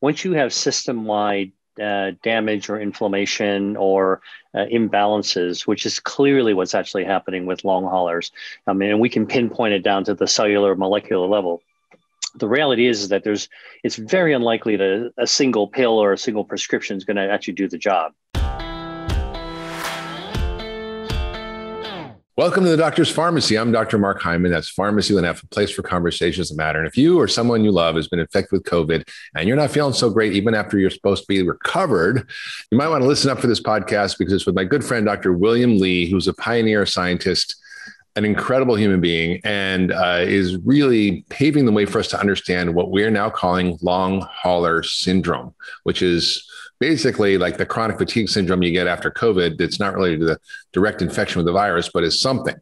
once you have system wide uh, damage or inflammation or uh, imbalances, which is clearly what's actually happening with long haulers. I mean, and we can pinpoint it down to the cellular molecular level. The reality is, is that there's it's very unlikely that a single pill or a single prescription is going to actually do the job. Welcome to the Doctor's Farmacy. I'm Dr. Mark Hyman. That's Farmacy with a place for conversations that matter. And if you or someone you love has been infected with COVID and you're not feeling so great, even after you're supposed to be recovered, you might want to listen up for this podcast because it's with my good friend, Dr. William Li, who's a pioneer scientist an incredible human being and uh, is really paving the way for us to understand what we're now calling long hauler syndrome, which is basically like the chronic fatigue syndrome you get after COVID that's not related to the direct infection with the virus, but is something.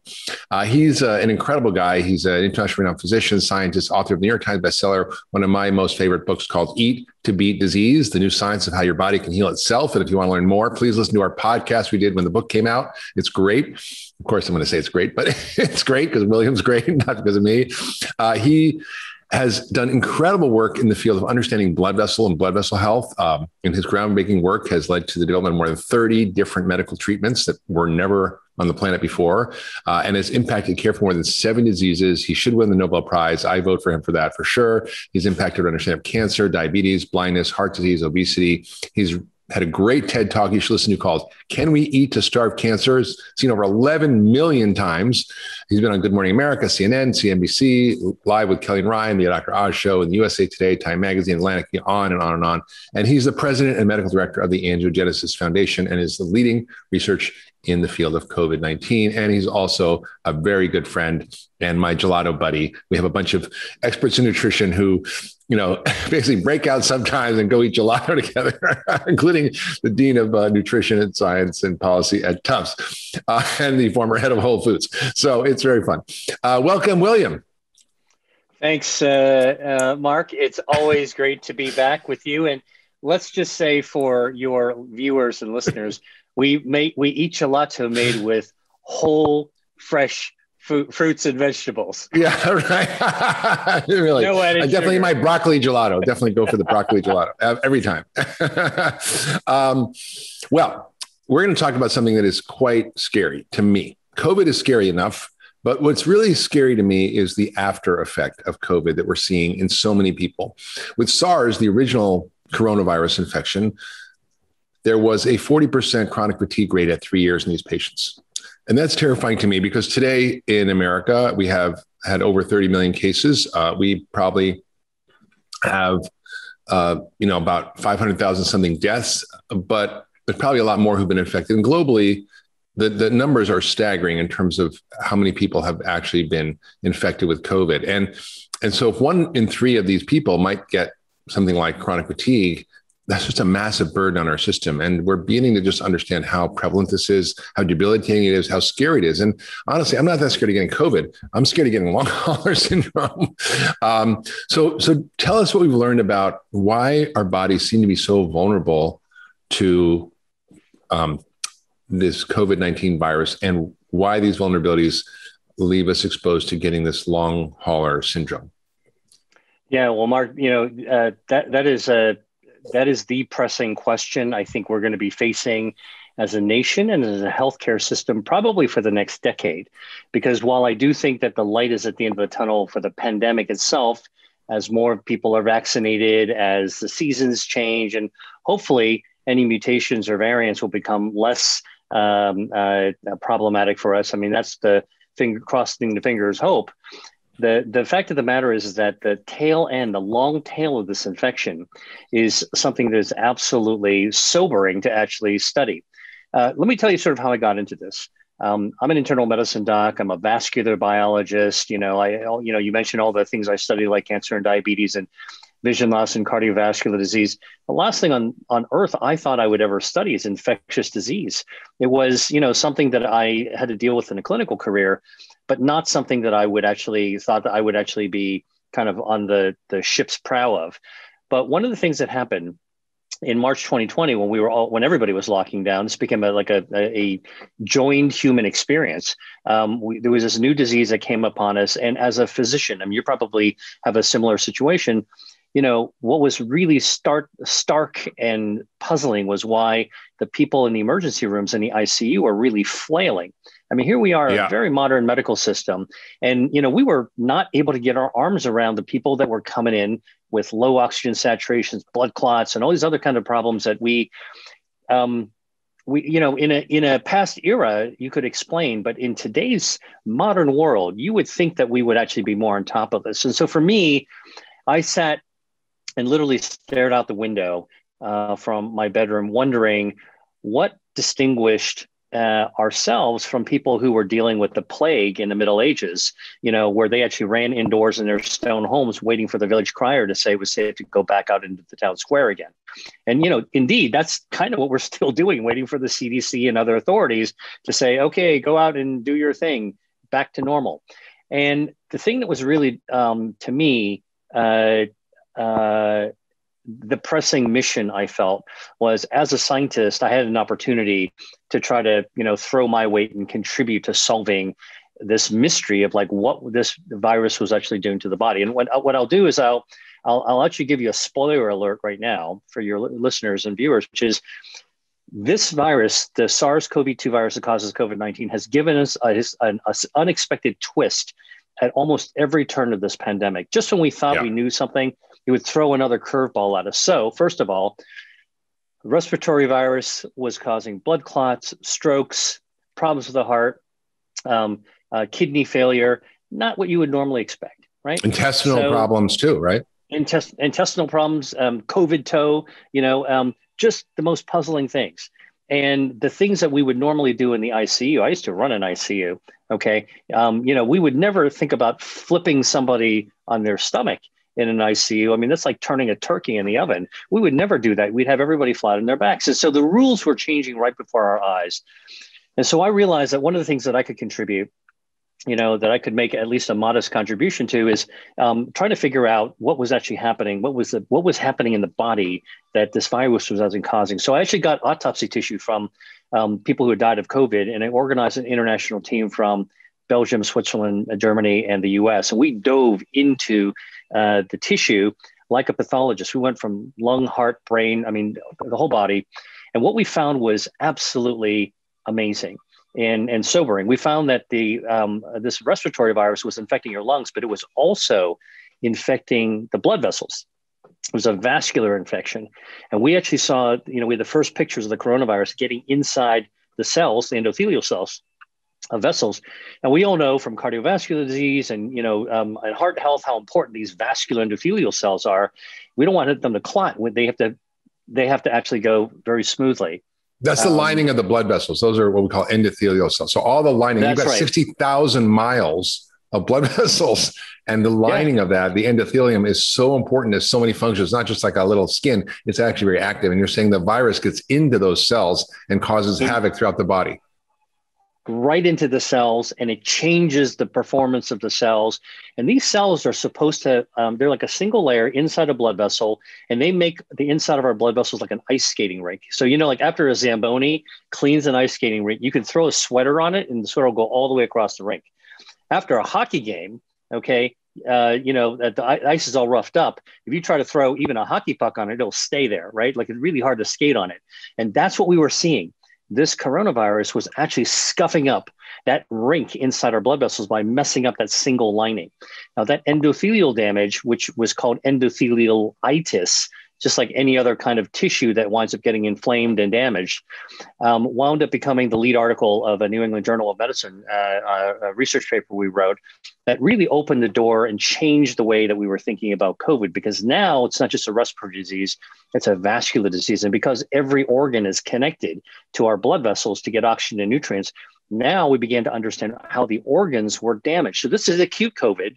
Uh, he's uh, an incredible guy. He's an internationally renowned physician, scientist, author of the New York Times bestseller, one of my most favorite books called Eat to Beat Disease, the new science of how your body can heal itself. And if you want to learn more, please listen to our podcast we did when the book came out. It's great. Of course, I'm going to say it's great, but it's great because William's great, not because of me. Uh, he has done incredible work in the field of understanding blood vessel and blood vessel health. Um, and his groundbreaking work has led to the development of more than 30 different medical treatments that were never on the planet before uh, and has impacted care for more than seven diseases. He should win the Nobel Prize. I vote for him for that for sure. He's impacted understanding of cancer, diabetes, blindness, heart disease, obesity. He's had a great TED talk you should listen to called Can We Eat to Starve Cancer? Seen over 11 million times. He's been on Good Morning America, CNN, CNBC, live with Kelly and Ryan, the Dr. Oz show, and USA Today, Time Magazine, Atlantic, on and on and on. And he's the president and medical director of the Angiogenesis Foundation and is the leading research in the field of COVID 19. And he's also a very good friend and my gelato buddy. We have a bunch of experts in nutrition who, you know, basically break out sometimes and go eat gelato together, including the dean of uh, nutrition and science and policy at Tufts uh, and the former head of Whole Foods. So it's very fun. Uh, welcome, William. Thanks, uh, uh, Mark. It's always great to be back with you. And let's just say for your viewers and listeners, we make we eat gelato made with whole, fresh fruits and vegetables. Yeah, right. really, no I definitely sugar. my broccoli gelato. Definitely go for the broccoli gelato every time. um, well, we're going to talk about something that is quite scary to me. COVID is scary enough. But what's really scary to me is the after effect of COVID that we're seeing in so many people. With SARS, the original coronavirus infection, there was a 40% chronic fatigue rate at three years in these patients. And that's terrifying to me because today in America, we have had over 30 million cases. Uh, we probably have, uh, you know, about 500,000 something deaths, but there's probably a lot more who've been infected. And globally, the, the numbers are staggering in terms of how many people have actually been infected with COVID. And, and so if one in three of these people might get something like chronic fatigue, that's just a massive burden on our system. And we're beginning to just understand how prevalent this is, how debilitating it is, how scary it is. And honestly, I'm not that scared of getting COVID. I'm scared of getting long hauler syndrome. Um, so, so tell us what we've learned about why our bodies seem to be so vulnerable to um, this COVID 19 virus and why these vulnerabilities leave us exposed to getting this long hauler syndrome. Yeah, well, Mark, you know uh, that that is a that is the pressing question I think we're going to be facing as a nation and as a healthcare system probably for the next decade. Because while I do think that the light is at the end of the tunnel for the pandemic itself, as more people are vaccinated, as the seasons change, and hopefully any mutations or variants will become less um, uh, problematic for us. I mean, that's the finger crossing the fingers hope the the fact of the matter is, that the tail end, the long tail of this infection, is something that is absolutely sobering to actually study. Uh, let me tell you sort of how I got into this. Um, I'm an internal medicine doc. I'm a vascular biologist. You know, I you know you mentioned all the things I study like cancer and diabetes and vision loss and cardiovascular disease. The last thing on on earth I thought I would ever study is infectious disease. It was you know something that I had to deal with in a clinical career, but not something that I would actually thought that I would actually be kind of on the the ship's prow of. But one of the things that happened in March 2020, when we were all, when everybody was locking down, this became a, like a, a, joined human experience. Um, we, there was this new disease that came upon us, and as a physician, I mean, you probably have a similar situation. you know, what was really stark, stark and puzzling was why the people in the emergency rooms in the ICU are really flailing. I mean, here we are, yeah. a very modern medical system, and you know, we were not able to get our arms around the people that were coming in with low oxygen saturations, blood clots, and all these other kind of problems that we, um, we, you know, in a in a past era, you could explain, but in today's modern world, you would think that we would actually be more on top of this. And so, for me, I sat and literally stared out the window uh, from my bedroom, wondering what distinguished uh, ourselves from people who were dealing with the plague in the Middle Ages, you know, where they actually ran indoors in their stone homes waiting for the village crier to say it was safe to go back out into the town square again. And, you know, indeed, that's kind of what we're still doing, waiting for the CDC and other authorities to say, okay, go out and do your thing, back to normal. And the thing that was really, um, to me, uh, uh, the pressing mission I felt was as a scientist, I had an opportunity to try to, you know, throw my weight and contribute to solving this mystery of like what this virus was actually doing to the body. And what, what I'll do is I'll, I'll, I'll actually give you a spoiler alert right now for your listeners and viewers, which is this virus, the SARS-CoV-2 virus that causes COVID-19 has given us an unexpected twist at almost every turn of this pandemic. Just when we thought yeah. we knew something, he would throw another curveball at us. So, first of all, respiratory virus was causing blood clots, strokes, problems with the heart, um, uh, kidney failure, not what you would normally expect, right? Intestinal so, problems too, right? Intest- intestinal problems, um, COVID toe, you know, um, just the most puzzling things. And the things that we would normally do in the ICU, I used to run an ICU. Okay. Um, you know, we would never think about flipping somebody on their stomach in an ICU. I mean, that's like turning a turkey in the oven. We would never do that. We'd have everybody flat on their backs. And so the rules were changing right before our eyes. And so I realized that one of the things that I could contribute, you know, that I could make at least a modest contribution to is um, trying to figure out what was actually happening, what was the what was happening in the body that this virus was causing. So I actually got autopsy tissue from um, people who had died of COVID, and I organized an international team from Belgium, Switzerland, Germany, and the US. And we dove into uh, the tissue like a pathologist. We went from lung, heart, brain, I mean, the whole body. And what we found was absolutely amazing and, and sobering. We found that the um, this respiratory virus was infecting your lungs, but it was also infecting the blood vessels. It was a vascular infection. And we actually saw, you know, we had the first pictures of the coronavirus getting inside the cells, the endothelial cells vessels. And we all know from cardiovascular disease and you know um, and heart health how important these vascular endothelial cells are. We don't want them to clot. They have to they have to actually go very smoothly. That's the um, lining of the blood vessels. Those are what we call endothelial cells. So all the lining, you've got right. 60,000 miles of blood vessels. And the lining yeah. of that, the endothelium, is so important as so many functions, it's not just like a little skin, it's actually very active. And you're saying the virus gets into those cells and causes mm-hmm. havoc throughout the body right into the cells and it changes the performance of the cells. And these cells are supposed to, um, they're like a single layer inside a blood vessel, and they make the inside of our blood vessels like an ice skating rink. So, you know, like after a Zamboni cleans an ice skating rink, you can throw a sweater on it and the sweater will go all the way across the rink. After a hockey game, okay, uh, you know, that the ice is all roughed up. If you try to throw even a hockey puck on it, it'll stay there, right? Like it's really hard to skate on it. And that's what we were seeing this coronavirus was actually scuffing up that rink inside our blood vessels by messing up that single lining. Now, that endothelial damage, which was called endothelialitis, just like any other kind of tissue that winds up getting inflamed and damaged, um, wound up becoming the lead article of a New England Journal of Medicine uh, a research paper we wrote that really opened the door and changed the way that we were thinking about COVID because now it's not just a respiratory disease, it's a vascular disease. And because every organ is connected to our blood vessels to get oxygen and nutrients, now we began to understand how the organs were damaged. So this is acute COVID.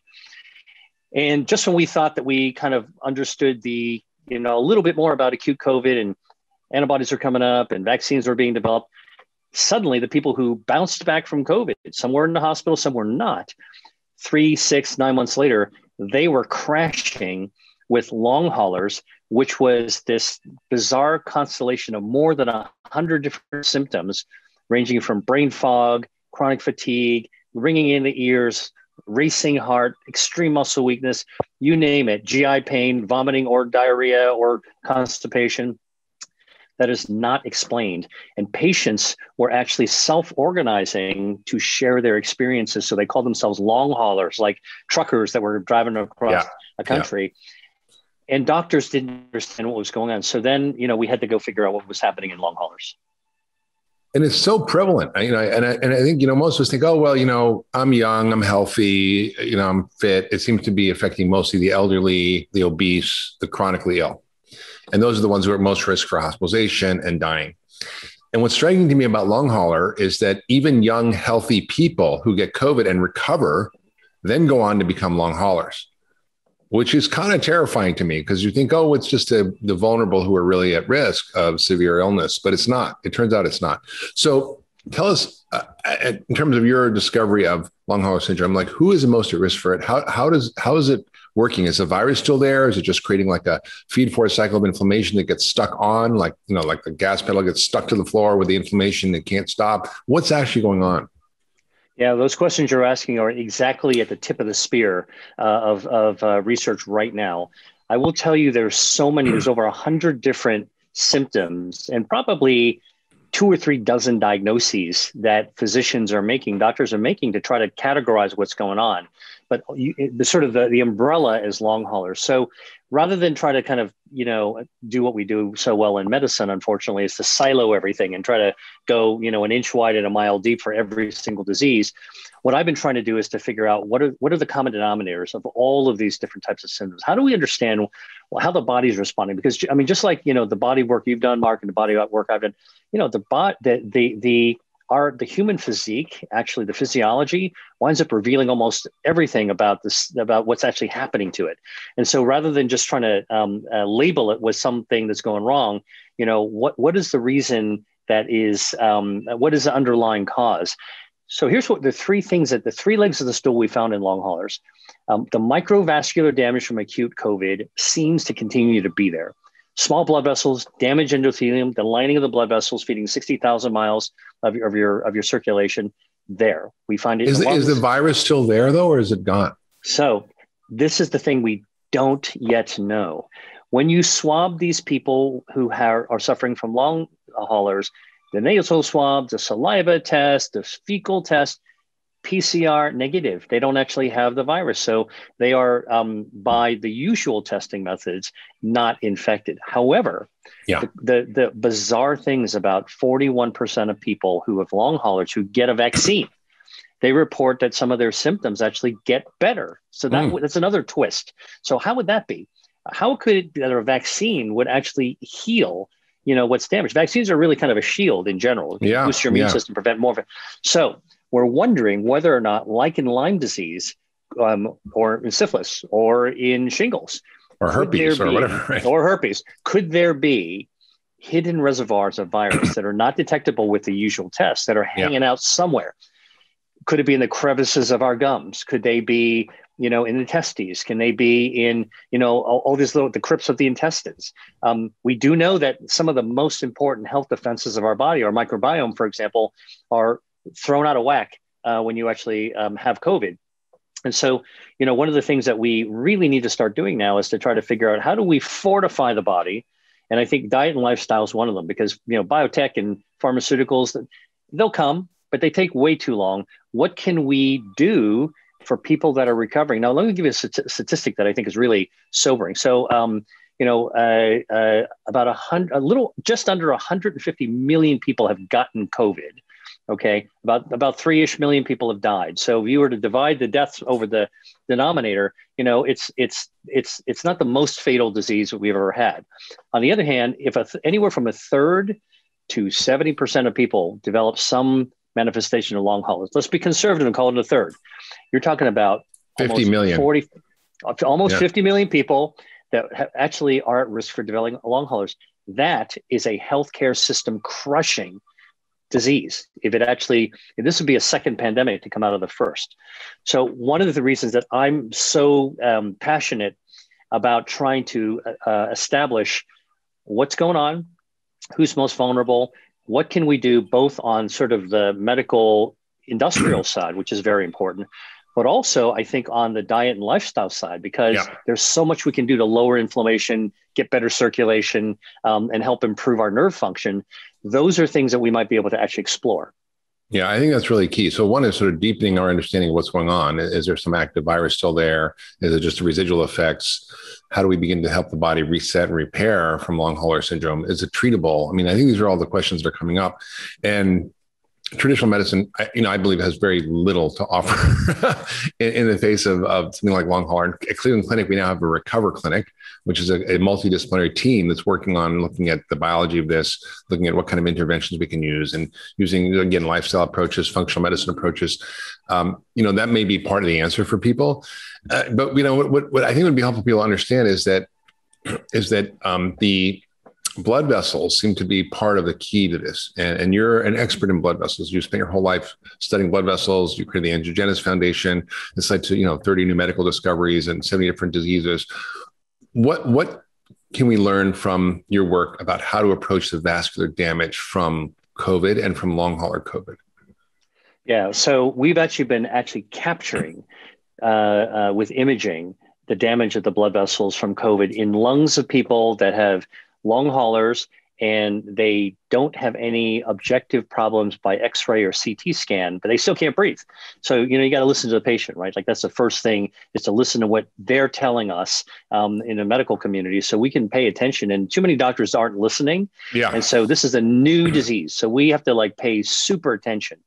And just when we thought that we kind of understood the you know, a little bit more about acute COVID and antibodies are coming up and vaccines are being developed. Suddenly, the people who bounced back from COVID, some were in the hospital, some were not. Three, six, nine months later, they were crashing with long haulers, which was this bizarre constellation of more than a hundred different symptoms, ranging from brain fog, chronic fatigue, ringing in the ears, racing heart, extreme muscle weakness, you name it, GI pain, vomiting or diarrhea or constipation. That is not explained. And patients were actually self organizing to share their experiences. So they called themselves long haulers, like truckers that were driving across yeah. a country. Yeah. And doctors didn't understand what was going on. So then, you know, we had to go figure out what was happening in long haulers and it's so prevalent. You know and I, and I think you know most of us think oh well you know i'm young i'm healthy you know i'm fit. It seems to be affecting mostly the elderly the obese the chronically ill. And those are the ones who are most risk for hospitalization and dying. And what's striking to me about long hauler is that even young healthy people who get covid and recover then go on to become long haulers which is kind of terrifying to me because you think, oh, it's just a, the vulnerable who are really at risk of severe illness, but it's not. It turns out it's not. So tell us, uh, in terms of your discovery of long hauler syndrome, like who is the most at risk for it? How, how does how is it working? Is the virus still there? Is it just creating like a feed forward cycle of inflammation that gets stuck on, like you know, like the gas pedal gets stuck to the floor with the inflammation that can't stop? What's actually going on? Yeah, those questions you're asking are exactly at the tip of the spear uh, of, of uh, research right now. I will tell you there's so many, there's over 100 different symptoms and probably two or three dozen diagnoses that physicians are making, doctors are making to try to categorize what's going on. But you, the sort of the, the umbrella is long haulers. So rather than try to kind of you know do what we do so well in medicine unfortunately is to silo everything and try to go you know an inch wide and a mile deep for every single disease. What i've been trying to do is to figure out what are what are the common denominators of all of these different types of symptoms? How do we understand how the body's responding? Because i mean just like you know the body work you've done mark and the body work i've done you know the bot the the the our the human physique, actually the physiology, winds up revealing almost everything about this about what's actually happening to it. And so, rather than just trying to um, uh, label it with something that's going wrong, you know, what what is the reason that is um, what is the underlying cause? So here's what the three things that the three legs of the stool we found in long haulers. Um, the microvascular damage from acute COVID seems to continue to be there small blood vessels, damage endothelium, the lining of the blood vessels feeding 60,000 miles of your, of your, of your circulation there. We find it. Is, the, is the virus still there though, or is it gone? So this is the thing we don't yet know. When you swab these people who have, are suffering from long haulers, the nasal swab, the saliva test, the fecal test, PCR negative. They don't actually have the virus. So they are, um, by the usual testing methods, not infected. However, yeah. the, the, the bizarre things about 41% of people who have long haulers who get a vaccine, they report that some of their symptoms actually get better. So that, mm. that's another twist. So how would that be? How could it be that a vaccine would actually heal you know what's damaged vaccines are really kind of a shield in general yeah, boost your immune yeah. system prevent more of it so we're wondering whether or not, like in Lyme disease, um, or in syphilis, or in shingles, or herpes, or whatever, right? or herpes, could there be hidden reservoirs of virus that are not detectable with the usual tests that are hanging yeah. out somewhere? Could it be in the crevices of our gums? Could they be, you know, in the testes? Can they be in, you know, all, all these little the crypts of the intestines? Um, we do know that some of the most important health defenses of our body, our microbiome, for example, are thrown out of whack uh, when you actually um, have COVID. And so, you know, one of the things that we really need to start doing now is to try to figure out how do we fortify the body. And I think diet and lifestyle is one of them because, you know, biotech and pharmaceuticals, they'll come, but they take way too long. What can we do for people that are recovering? Now, let me give you a statistic that I think is really sobering. So, um, you know, uh, uh, about a hundred, a little, just under 150 million people have gotten COVID. Okay, about about three ish million people have died. So if you were to divide the deaths over the denominator, you know, it's it's it's it's not the most fatal disease that we've ever had. On the other hand, if a th- anywhere from a third to seventy percent of people develop some manifestation of long haulers, let's be conservative and call it a third. You're talking about 50 million, 40, almost yeah. 50 million people that ha- actually are at risk for developing long haulers. That is a healthcare system crushing disease if it actually if this would be a second pandemic to come out of the first so one of the reasons that i'm so um, passionate about trying to uh, establish what's going on who's most vulnerable what can we do both on sort of the medical industrial side which is very important but also I think on the diet and lifestyle side, because yeah. there's so much we can do to lower inflammation, get better circulation, um, and help improve our nerve function. Those are things that we might be able to actually explore. Yeah, I think that's really key. So, one is sort of deepening our understanding of what's going on. Is there some active virus still there? Is it just residual effects? How do we begin to help the body reset and repair from long hauler syndrome? Is it treatable? I mean, I think these are all the questions that are coming up. And traditional medicine, you know, I believe has very little to offer in, in, the face of, of something like long hauler. At Cleveland Clinic, we now have a recover clinic, which is a, a, multidisciplinary team that's working on looking at the biology of this, looking at what kind of interventions we can use, and using again lifestyle approaches, functional medicine approaches. Um, you know, that may be part of the answer for people. Uh, but you know, what, what, what I think would be helpful for people to understand is that is that um, the blood vessels seem to be part of the key to this. And, and, you're an expert in blood vessels. You spent your whole life studying blood vessels. You created the Angiogenesis Foundation. It's led to you know 30 new medical discoveries and 70 different diseases. What what can we learn from your work about how to approach the vascular damage from COVID and from long hauler COVID? Yeah, so we've actually been actually capturing uh, uh, with imaging the damage of the blood vessels from COVID in lungs of people that have long haulers and they don't have any objective problems by x-ray or ct scan but they still can't breathe. So you know you got to listen to the patient right? Like that's the first thing is to listen to what they're telling us um, in the medical community so we can pay attention. And too many doctors aren't listening. Yeah. And so this is a new disease so we have to like pay super attention.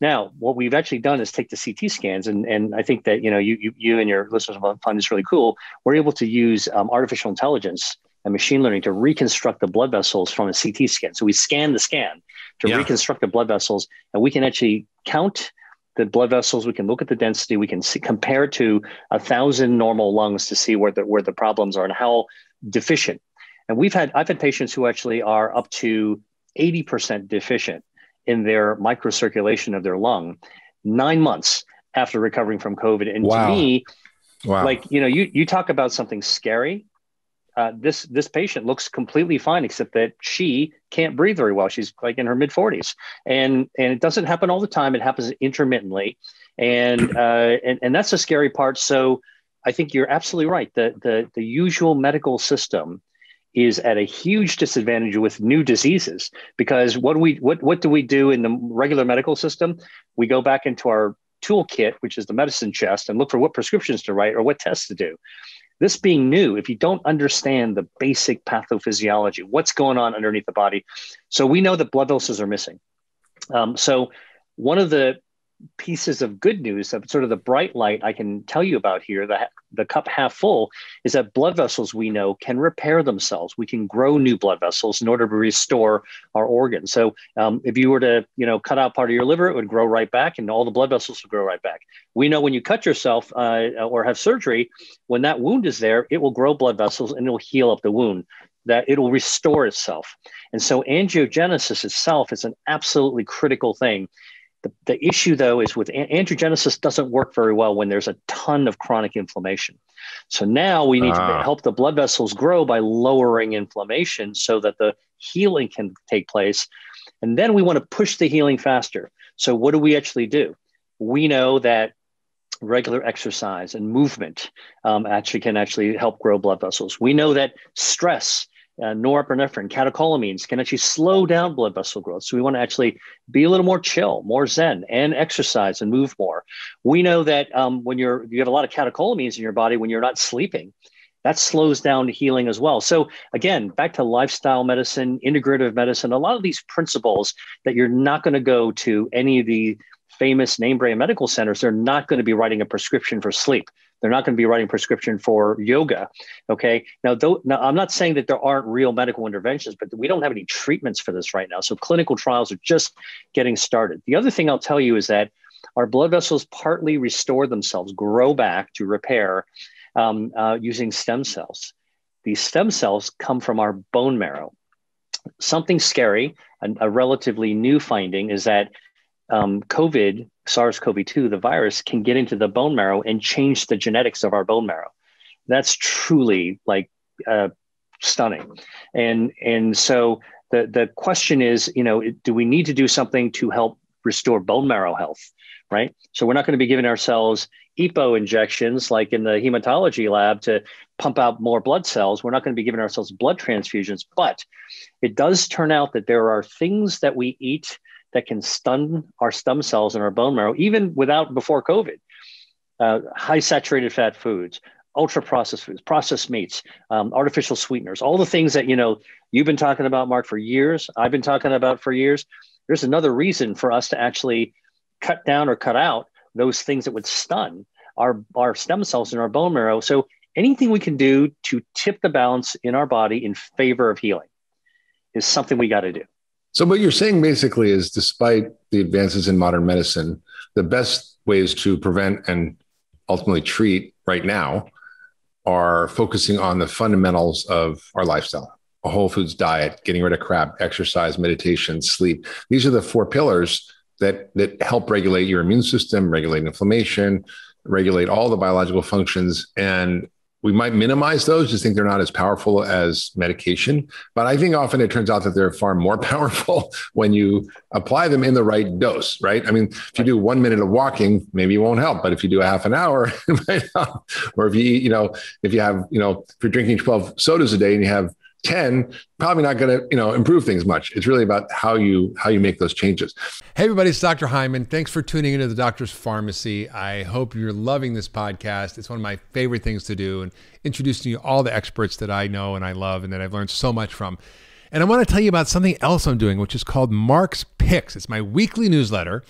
Now, what we've actually done is take the CT scans, and, and I think that you know you, you, you and your listeners will find this really cool. We're able to use um, artificial intelligence and machine learning to reconstruct the blood vessels from a CT scan. So we scan the scan to yeah. reconstruct the blood vessels, and we can actually count the blood vessels. We can look at the density. We can see, compare to a thousand normal lungs to see where the where the problems are and how deficient. And we've had I've had patients who actually are up to eighty percent deficient in their microcirculation of their lung, nine months after recovering from COVID. And wow. to me, wow. like you know, you you talk about something scary uh, this this patient looks completely fine, except that she can't breathe very well. She's like in her mid 40s, and and it doesn't happen all the time. It happens intermittently, and uh, and and that's the scary part. So I think you're absolutely right. The the the usual medical system is at a huge disadvantage with new diseases because what do we what what do we do in the regular medical system? We go back into our toolkit, which is the medicine chest, and look for what prescriptions to write or what tests to do. This being new, if you don't understand the basic pathophysiology, what's going on underneath the body, so we know that blood vessels are missing. Um, so one of the pieces of good news, of sort of the bright light I can tell you about here, the, the cup half full, is that blood vessels we know can repair themselves. We can grow new blood vessels in order to restore our organs. So um, if you were to, you know, cut out part of your liver, it would grow right back, and all the blood vessels would grow right back. We know when you cut yourself uh, or have surgery, when that wound is there, it will grow blood vessels and it will heal up the wound that it'll restore itself. And so angiogenesis itself is an absolutely critical thing the, the issue, though, is with angiogenesis doesn't work very well when there's a ton of chronic inflammation. So now we need to ah. help the blood vessels grow by lowering inflammation so that the healing can take place. And then we want to push the healing faster. So what do we actually do? We know that regular exercise and movement um, actually can actually help grow blood vessels. We know that stress uh, norepinephrine, catecholamines can actually slow down blood vessel growth. So we want to actually be a little more chill, more zen, and exercise and move more. We know that um, when you're you have a lot of catecholamines in your body when you're not sleeping, that slows down healing as well. So again, back to lifestyle medicine, integrative medicine, a lot of these principles that you're not going to go to any of the famous name brand medical centers, they're not going to be writing a prescription for sleep. They're not going to be writing a prescription for yoga. Okay. Now, though, now, I'm not saying that there aren't real medical interventions, but we don't have any treatments for this right now. So clinical trials are just getting started. The other thing I'll tell you is that our blood vessels partly restore themselves, grow back to repair um, uh, using stem cells. These stem cells come from our bone marrow. Something scary, a, a relatively new finding, is that um, COVID, SARS CoV 2, the virus, can get into the bone marrow and change the genetics of our bone marrow. That's truly like uh, stunning. And, and so the, the question is, you know, do we need to do something to help restore bone marrow health? right? So we're not going to be giving ourselves EPO injections like in the hematology lab to pump out more blood cells. We're not going to be giving ourselves blood transfusions, but it does turn out that there are things that we eat that can stun our stem cells in our bone marrow, even without before COVID. Uh, high saturated fat foods, ultra processed foods, processed meats, um, artificial sweeteners, all the things that you know you've been talking about, Mark, for years. I've been talking about for years. There's another reason for us to actually cut down or cut out those things that would stun our, our stem cells in our bone marrow. So anything we can do to tip the balance in our body in favor of healing is something we got to do. So what you're saying basically is despite the advances in modern medicine, the best ways to prevent and ultimately treat right now are focusing on the fundamentals of our lifestyle a whole foods diet getting rid of crap exercise meditation sleep these are the four pillars that that help regulate your immune system, regulate inflammation, regulate all the biological functions. And we might minimize those, just think they're not as powerful as medication. But I think often it turns out that they're far more powerful when you apply them in the right dose, right? I mean, if you do one minute of walking, maybe it won't help. But if you do a half an hour, or if you eat, you know, if you have, you know, if you're drinking 12 sodas a day and you have 10 probably not going to you know improve things much. It's really about how you how you make those changes. Hey everybody it's dr hyman. Thanks for tuning into the doctor's farmacy. I hope you're loving this podcast. It's one of my favorite things to do and introducing you all the experts that i know and i love and that i've learned so much from. And i want to tell you about something else i'm doing which is called mark's picks. It's my weekly newsletter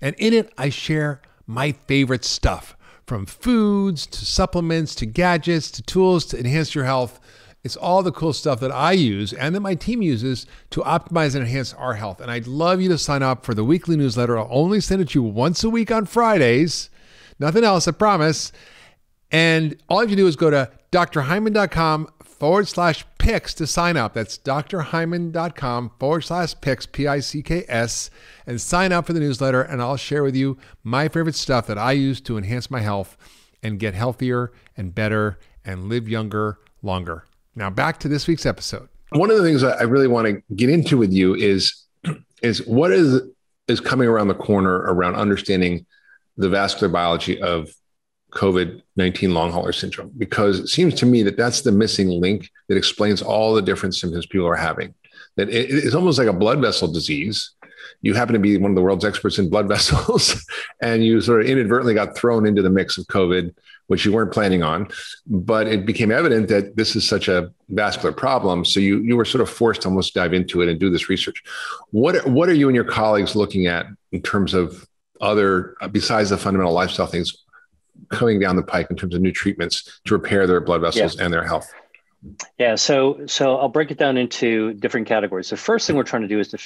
and in it i share my favorite stuff from foods to supplements to gadgets to tools to enhance your health it's all the cool stuff that I use and that my team uses to optimize and enhance our health. And I'd love you to sign up for the weekly newsletter. I'll only send it to you once a week on Fridays. Nothing else, I promise. And all you have to do is go to drhyman.com forward slash picks to sign up. That's drhyman.com forward slash picks, P I C K S, and sign up for the newsletter. And I'll share with you my favorite stuff that I use to enhance my health and get healthier and better and live younger longer. Now back to this week's episode. One of the things I really want to get into with you is is what is is coming around the corner around understanding the vascular biology of COVID 19 long hauler syndrome, because it seems to me that that's the missing link that explains all the different symptoms people are having. That it, it's almost like a blood vessel disease. You happen to be one of the world's experts in blood vessels, and you sort of inadvertently got thrown into the mix of COVID which you weren't planning on. But it became evident that this is such a vascular problem. So you you were sort of forced to almost dive into it and do this research. What what are you and your colleagues looking at in terms of other besides the fundamental lifestyle things coming down the pike in terms of new treatments to repair their blood vessels yeah. and their health? Yeah, so so I'll break it down into different categories. The first thing we're trying to do is to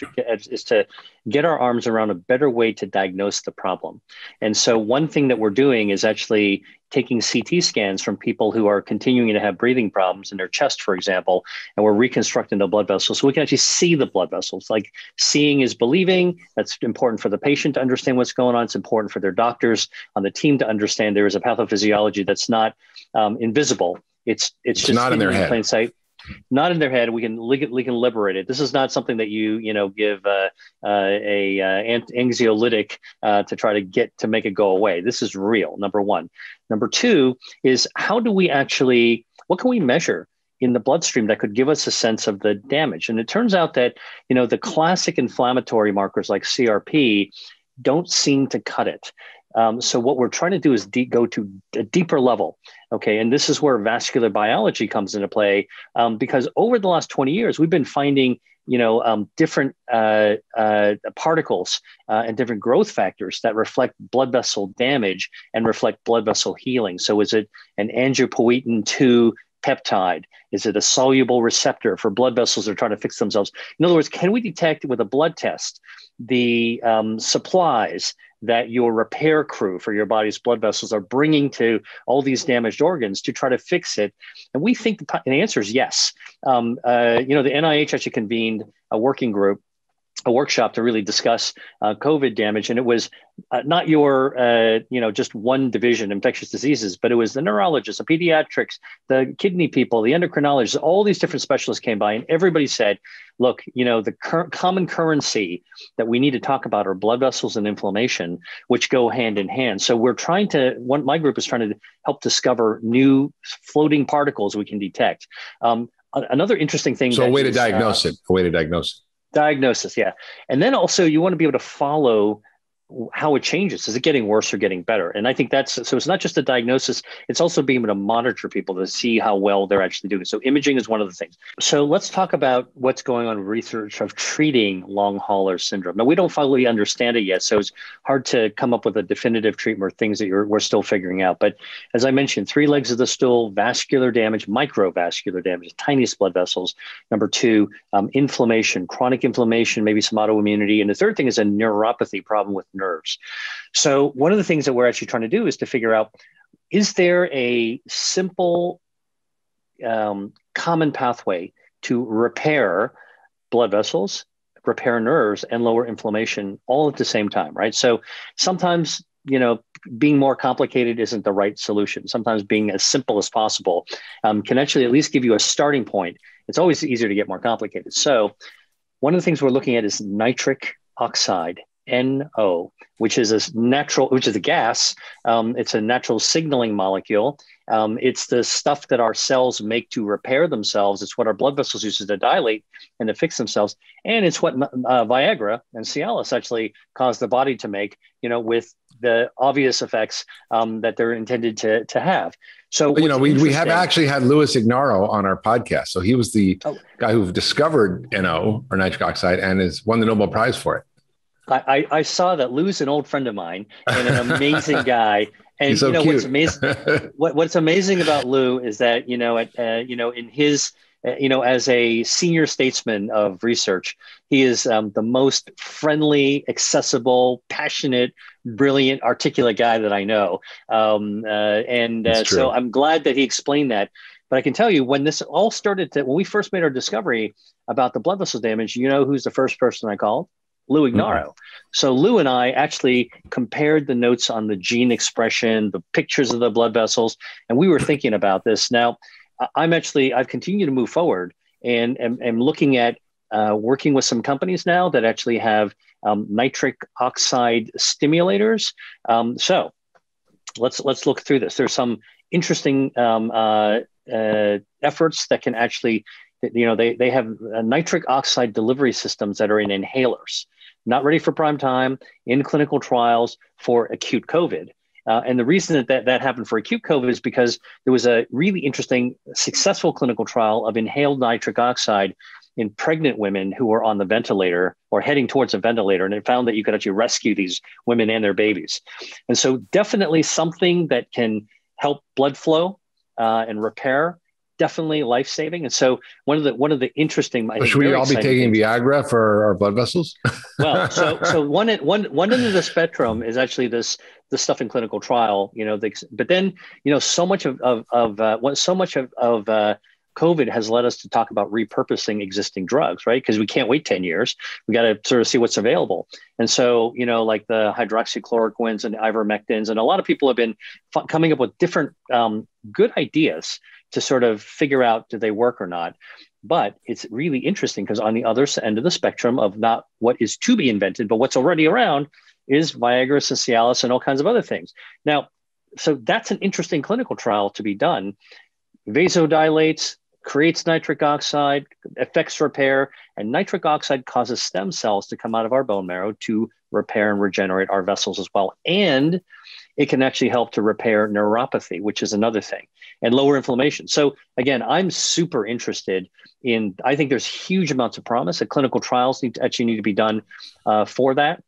is to get our arms around a better way to diagnose the problem. And so one thing that we're doing is actually taking CT scans from people who are continuing to have breathing problems in their chest, for example, and we're reconstructing the blood vessels so we can actually see the blood vessels. Like seeing is believing. That's important for the patient to understand what's going on. It's important for their doctors on the team to understand there is a pathophysiology that's not um, invisible it's it's, it's just not in their head. Plain sight. Not in their head. We can we can liberate it. This is not something that you you know give uh, uh, a uh, anxiolytic uh, to try to get to make it go away. This is real. Number one. Number two is how do we actually what can we measure in the bloodstream that could give us a sense of the damage? And it turns out that you know the classic inflammatory markers like CRP don't seem to cut it. Um, so what we're trying to do is de- go to a deeper level. Okay, and this is where vascular biology comes into play um, because over the last 20 years, we've been finding you know um, different uh, uh, particles uh, and different growth factors that reflect blood vessel damage and reflect blood vessel healing. So is it an angiopoietin 2 peptide? Is it a soluble receptor for blood vessels that are trying to fix themselves? In other words, can we detect with a blood test the um, supplies that your repair crew for your body's blood vessels are bringing to all these damaged organs to try to fix it? And we think the, the answer is yes. Um, uh, you know, the NIH actually convened a working group a workshop to really discuss uh, COVID damage, and it was uh, not your, uh, you know, just one division, infectious diseases, but it was the neurologists, the pediatrics, the kidney people, the endocrinologists, all these different specialists came by, and everybody said, look, you know, the cur- common currency that we need to talk about are blood vessels and inflammation, which go hand in hand. So we're trying to, one, my group is trying to help discover new floating particles we can detect. Um, another interesting thing. So a way to uh, diagnose it. A way to diagnose it. Diagnosis, yeah. And then also you want to be able to follow how it changes. Is it getting worse or getting better? And I think that's so it's not just a diagnosis, it's also being able to monitor people to see how well they're actually doing. So imaging is one of the things. So let's talk about what's going on research of treating long hauler syndrome. Now we don't fully understand it yet, so it's hard to come up with a definitive treatment or things that we're still figuring out. But as I mentioned, three legs of the stool, vascular damage, microvascular damage, tiniest blood vessels. Number two, um, inflammation, chronic inflammation, maybe some autoimmunity. And the third thing is a neuropathy problem with nerves. So, one of the things that we're actually trying to do is to figure out is there a simple, um, common pathway to repair blood vessels, repair nerves, and lower inflammation all at the same time, right? So, sometimes you know being more complicated isn't the right solution sometimes being as simple as possible um, can actually at least give you a starting point it's always easier to get more complicated so one of the things we're looking at is nitric oxide NO, which is a natural, which is a gas. Um, it's a natural signaling molecule. Um, it's the stuff that our cells make to repair themselves. It's what our blood vessels use to dilate and to fix themselves. And it's what uh, Viagra and Cialis actually cause the body to make, you know, with the obvious effects um, that they're intended to, to have. So, you know, we, we have actually had Louis Ignarro on our podcast. So he was the oh. guy who discovered NO or nitric oxide and has won the Nobel Prize for it. I, I saw that Lou's an old friend of mine and an amazing guy. And so you know cute. what's amazing? what, what's amazing about Lou is that you know, at, uh, you know, in his, uh, you know, as a senior statesman of research, he is um, the most friendly, accessible, passionate, brilliant, articulate guy that I know. Um, uh, and uh, so I'm glad that he explained that. But I can tell you, when this all started, to, when we first made our discovery about the blood vessel damage, you know who's the first person I called? Lou. Mm-hmm. So Lou and I actually compared the notes on the gene expression, the pictures of the blood vessels, and we were thinking about this. Now, I'm actually I've continued to move forward and am, am looking at uh, working with some companies now that actually have um, nitric oxide stimulators. Um, so let's let's look through this. There's some interesting um, uh, uh, efforts that can actually you know they, they have uh, nitric oxide delivery systems that are in inhalers not ready for prime time in clinical trials for acute COVID. Uh, and the reason that, that that happened for acute COVID is because there was a really interesting, successful clinical trial of inhaled nitric oxide in pregnant women who were on the ventilator or heading towards a ventilator. And it found that you could actually rescue these women and their babies. And so, definitely something that can help blood flow uh, and repair definitely life saving. And so one of the one of the interesting, I should we all be taking things, Viagra for our blood vessels? well, so so one one one end of the spectrum is actually this the stuff in clinical trial. You know, the, but then you know so much of of, of uh, what so much of of uh, COVID has led us to talk about repurposing existing drugs, right? Because we can't wait 10 years. We got to sort of see what's available. And so, you know, like the hydroxychloroquines and ivermectins, and a lot of people have been f- coming up with different um, good ideas to sort of figure out do they work or not. But it's really interesting because on the other end of the spectrum of not what is to be invented, but what's already around is Viagra, and Cialis, and all kinds of other things. Now, so that's an interesting clinical trial to be done. Vasodilates, creates nitric oxide, affects repair, and nitric oxide causes stem cells to come out of our bone marrow to repair and regenerate our vessels as well. And it can actually help to repair neuropathy, which is another thing, and lower inflammation. So again, I'm super interested in. I think there's huge amounts of promise. That clinical trials need to, actually need to be done uh, for that.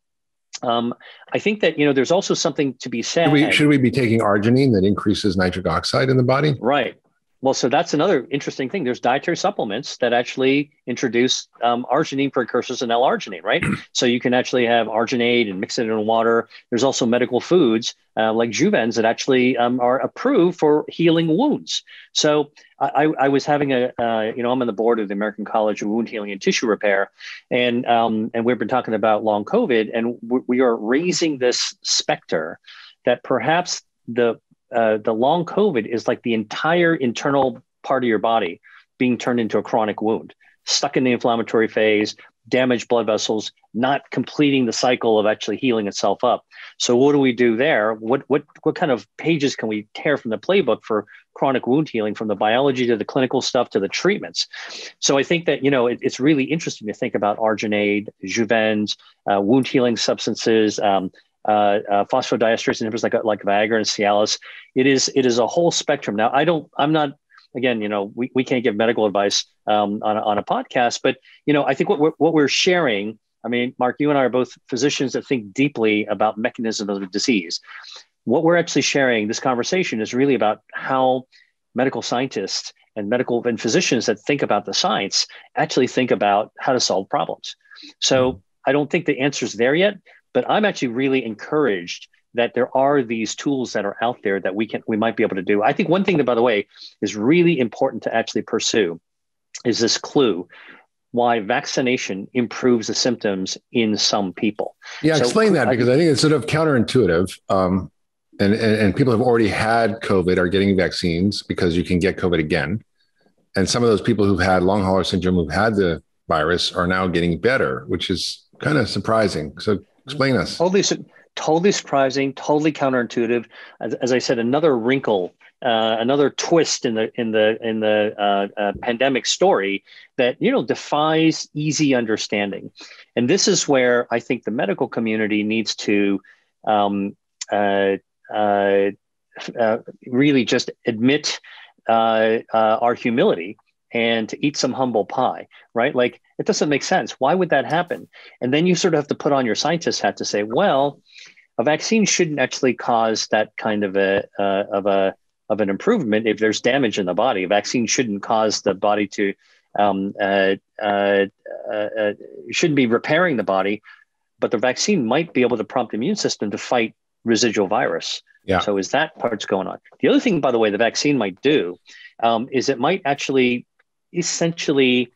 Um, I think that you know there's also something to be said. Should we, should we be taking arginine that increases nitric oxide in the body? Right. Well, so that's another interesting thing. There's dietary supplements that actually introduce um, arginine precursors and L-arginine, right? so you can actually have arginate and mix it in water. There's also medical foods uh, like Juvens that actually um, are approved for healing wounds. So I, I was having a, uh, you know, I'm on the board of the American College of Wound Healing and Tissue Repair, and um, and we've been talking about long COVID, and we are raising this specter that perhaps the uh, the long COVID is like the entire internal part of your body being turned into a chronic wound, stuck in the inflammatory phase, damaged blood vessels, not completing the cycle of actually healing itself up. So what do we do there? What what what kind of pages can we tear from the playbook for chronic wound healing, from the biology to the clinical stuff to the treatments? So I think that you know it, it's really interesting to think about arginate, Juvens, uh, wound healing substances. Um, uh, uh, phosphodiesterase inhibitors like like Viagra and Cialis. It is it is a whole spectrum. Now I don't I'm not again you know we, we can't give medical advice um, on a, on a podcast, but you know I think what we're, what we're sharing. I mean, Mark, you and I are both physicians that think deeply about mechanisms of disease. What we're actually sharing this conversation is really about how medical scientists and medical and physicians that think about the science actually think about how to solve problems. So mm-hmm. I don't think the answer is there yet, but I'm actually really encouraged that there are these tools that are out there that we can we might be able to do. I think one thing that, by the way, is really important to actually pursue is this clue why vaccination improves the symptoms in some people. Yeah, so, explain that because I think it's sort of counterintuitive. Um, and, and, and people have already had COVID are getting vaccines because you can get COVID again. And some of those people who've had long hauler syndrome, who've had the virus, are now getting better, which is kind of surprising. So Explain us. Totally, totally surprising, totally counterintuitive. As, as I said, another wrinkle, uh, another twist in the in the in the uh, uh, pandemic story that you know defies easy understanding. And this is where I think the medical community needs to um, uh, uh, uh, really just admit our humility and to eat some humble pie, right? Like it doesn't make sense. Why would that happen? And then you sort of have to put on your scientist hat to say, well, a vaccine shouldn't actually cause that kind of a uh, of a of an improvement if there's damage in the body. A vaccine shouldn't cause the body to um, uh, uh, uh, uh shouldn't be repairing the body, but the vaccine might be able to prompt the immune system to fight residual virus. Yeah. So is that part's going on? The other thing, by the way, the vaccine might do um, is it might actually essentially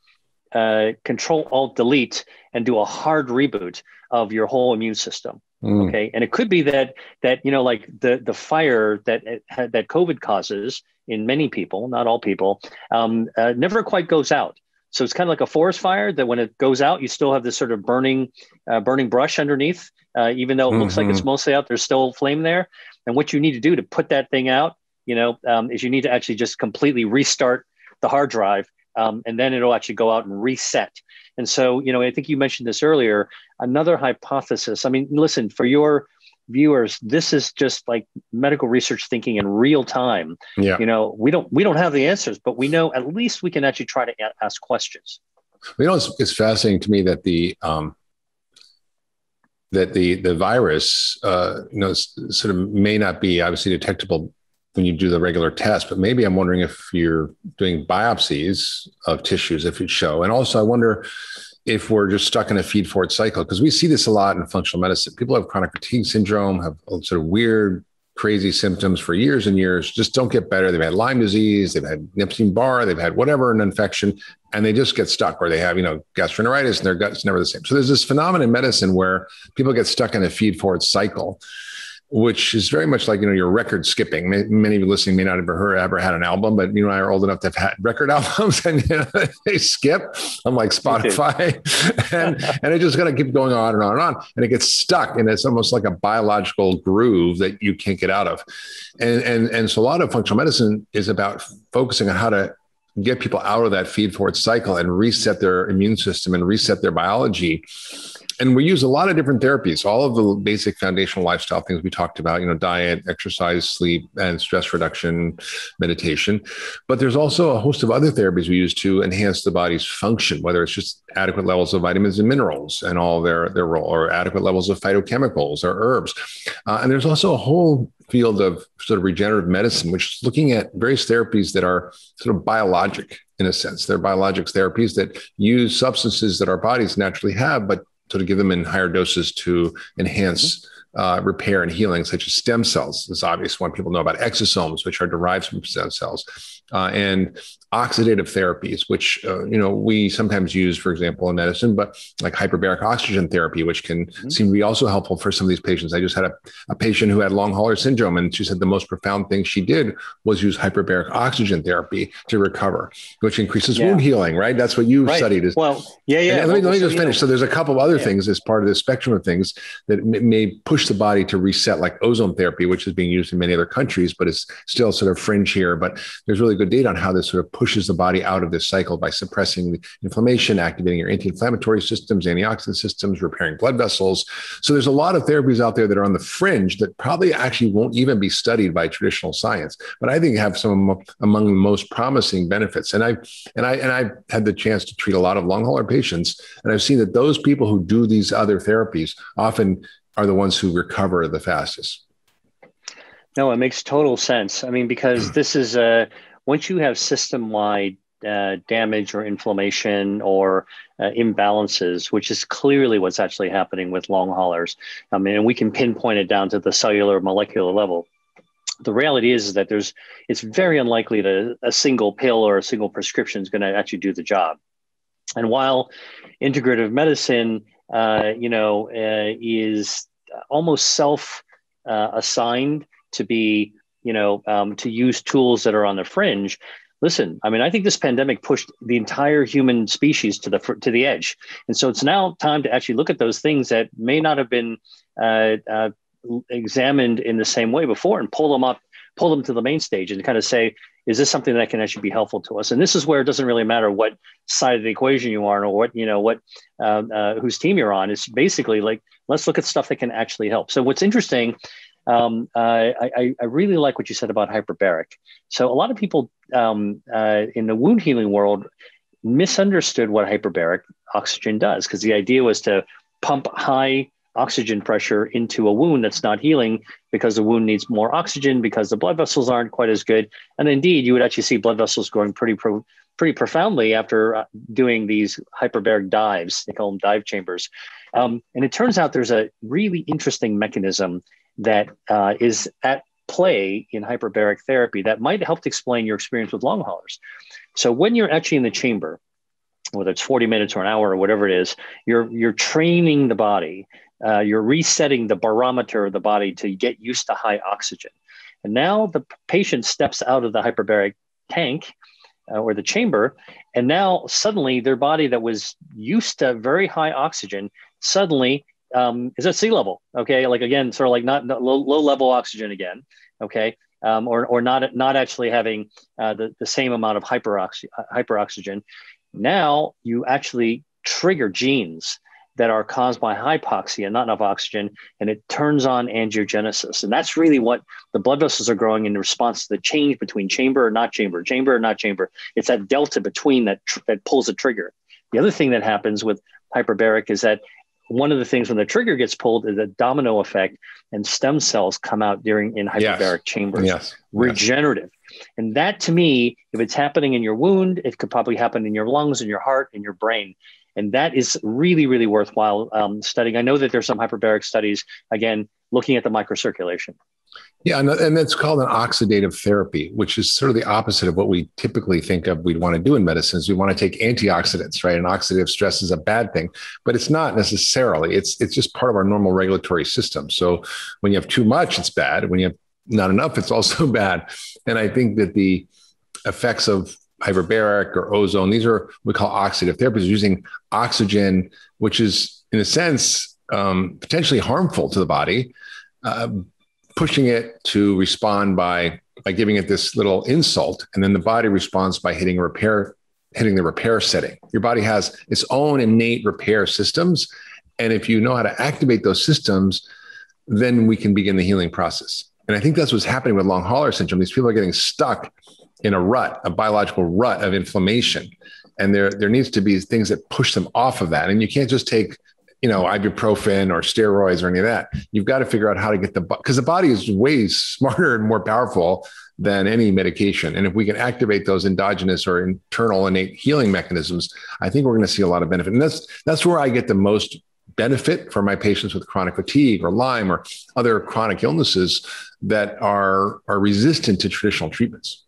uh, control alt delete and do a hard reboot of your whole immune system mm. okay and it could be that that you know like the the fire that that covid causes in many people not all people um, uh, never quite goes out so it's kind of like a forest fire that when it goes out you still have this sort of burning uh, burning brush underneath uh, even though it mm-hmm. looks like it's mm-hmm. mostly out there's still flame there and what you need to do to put that thing out you know um, is you need to actually just completely restart the hard drive um, and then it'll actually go out and reset. And so, you know, I think you mentioned this earlier. Another hypothesis. I mean, listen, for your viewers, this is just like medical research thinking in real time. Yeah. You know, we don't we don't have the answers, but we know at least we can actually try to a- ask questions. You know, it's, it's fascinating to me that the um, that the the virus, uh, you know, sort of may not be obviously detectable when you do the regular test, but maybe I'm wondering if you're doing biopsies of tissues, if it show. And also, I wonder if we're just stuck in a feed forward cycle, because we see this a lot in functional medicine. People have chronic fatigue syndrome, have sort of weird, crazy symptoms for years and years, just don't get better. They've had Lyme disease, they've had Epstein Barr, they've had whatever, an infection, and they just get stuck, or they have, you know, gastroenteritis and their gut's never the same. So there's this phenomenon in medicine where people get stuck in a feed forward cycle which is very much like you know your record skipping. Many of you listening may not have ever heard, ever had an album, but you and I are old enough to have had record albums, and you know, they skip. I'm like Spotify, and and it just going to keep going on and on and on, and it gets stuck, and it's almost like a biological groove that you can't get out of. And and and so a lot of functional medicine is about focusing on how to get people out of that feed forward cycle and reset their immune system and reset their biology and we use a lot of different therapies, all of the basic foundational lifestyle things we talked about, you know, diet, exercise, sleep, and stress reduction, meditation. But there's also a host of other therapies we use to enhance the body's function, whether it's just adequate levels of vitamins and minerals and all their, their role, or adequate levels of phytochemicals or herbs. Uh, and there's also a whole field of sort of regenerative medicine, which is looking at various therapies that are sort of biologic in a sense. They're biologics therapies that use substances that our bodies naturally have, but sort to give them in higher doses to enhance mm-hmm. uh, repair and healing, such as stem cells. This obvious. One people know about exosomes, which are derived from stem cells, uh, and oxidative therapies, which uh, you know we sometimes use, for example, in medicine, but like hyperbaric oxygen therapy, which can mm-hmm. seem to be also helpful for some of these patients. I just had a, a patient who had long hauler syndrome, and she said the most profound thing she did was use hyperbaric oxygen therapy to recover, which increases yeah. wound healing. Right? That's what you right. studied. Is, well, yeah, yeah. let me, let me just finish. So there's a couple of other yeah. things as part of the spectrum of things that may push push the body to reset, like ozone therapy, which is being used in many other countries, but it's still sort of fringe here. But there's really good data on how this sort of pushes the body out of this cycle by suppressing the inflammation, activating your anti-inflammatory systems, antioxidant systems, repairing blood vessels. So there's a lot of therapies out there that are on the fringe that probably actually won't even be studied by traditional science, but I think have some among the most promising benefits. And I and I and I've had the chance to treat a lot of long hauler patients, and I've seen that those people who do these other therapies often are the ones who recover the fastest. No, it makes total sense. I mean, because this is a once you have system wide uh, damage or inflammation or uh, imbalances, which is clearly what's actually happening with long haulers. I mean, and we can pinpoint it down to the cellular molecular level. The reality is, is that there's it's very unlikely that a single pill or a single prescription is going to actually do the job. And while integrative medicine uh, you know, uh, is almost self uh, assigned to be, you know, um, to use tools that are on the fringe. Listen, I mean, I think this pandemic pushed the entire human species to the to the edge, and so it's now time to actually look at those things that may not have been uh, uh, examined in the same way before and pull them up pull them to the main stage and kind of say, is this something that can actually be helpful to us? And this is where it doesn't really matter what side of the equation you are or what, you know, what, uh, uh, whose team you're on. It's basically like, let's look at stuff that can actually help. So what's interesting, um, uh, I, I, really like what you said about hyperbaric. So a lot of people um, uh, in the wound healing world misunderstood what hyperbaric oxygen does because the idea was to pump high oxygen pressure into a wound that's not healing because the wound needs more oxygen because the blood vessels aren't quite as good. And indeed, you would actually see blood vessels growing pretty pro- pretty profoundly after uh, doing these hyperbaric dives. They call them dive chambers. Um, and it turns out there's a really interesting mechanism that uh, is at play in hyperbaric therapy that might help to explain your experience with long haulers. So when you're actually in the chamber, whether it's 40 minutes or an hour or whatever it is, you're you're training the body uh, you're resetting the barometer of the body to get used to high oxygen. And now the patient steps out of the hyperbaric tank uh, or the chamber, and now suddenly their body that was used to very high oxygen suddenly um, is at sea level. Okay, like again, sort of like not, low, low, level oxygen again. Okay, um, or or not not actually having uh, the the same amount of hyperoxy, hyperoxygen. Now you actually trigger genes that are caused by hypoxia, not enough oxygen, and it turns on angiogenesis. And that's really what the blood vessels are growing in response to the change between chamber or not chamber, chamber or not chamber. It's that delta between that tr- that pulls the trigger. The other thing that happens with hyperbaric is that one of the things when the trigger gets pulled is a domino effect, and stem cells come out during in hyperbaric yes. chambers, yes. regenerative. Yes. And that to me, if it's happening in your wound, it could probably happen in your lungs, in your heart, in your brain. And that is really, really worthwhile um, studying. I know that there's some hyperbaric studies, again, looking at the microcirculation. Yeah, and, and that's called an oxidative therapy, which is sort of the opposite of what we typically think of we'd want to do in medicines. We want to take antioxidants, right? And oxidative stress is a bad thing, but it's not necessarily. It's it's just part of our normal regulatory system. So when you have too much, it's bad. When you have not enough, it's also bad. And I think that the effects of hyperbaric or ozone. These are what we call oxidative therapies, using oxygen, which is in a sense um, potentially harmful to the body, uh, pushing it to respond by by giving it this little insult, and then the body responds by hitting repair, hitting the repair setting. Your body has its own innate repair systems. And if you know how to activate those systems, then we can begin the healing process. And I think that's what's happening with long hauler syndrome. These people are getting stuck in a rut, a biological rut of inflammation. And there, there needs to be things that push them off of that. And you can't just take, you know, ibuprofen or steroids or any of that. You've got to figure out how to get the, because the body is way smarter and more powerful than any medication. And if we can activate those endogenous or internal innate healing mechanisms, I think we're going to see a lot of benefit. And that's, that's where I get the most benefit for my patients with chronic fatigue or Lyme or other chronic illnesses that are, are resistant to traditional treatments.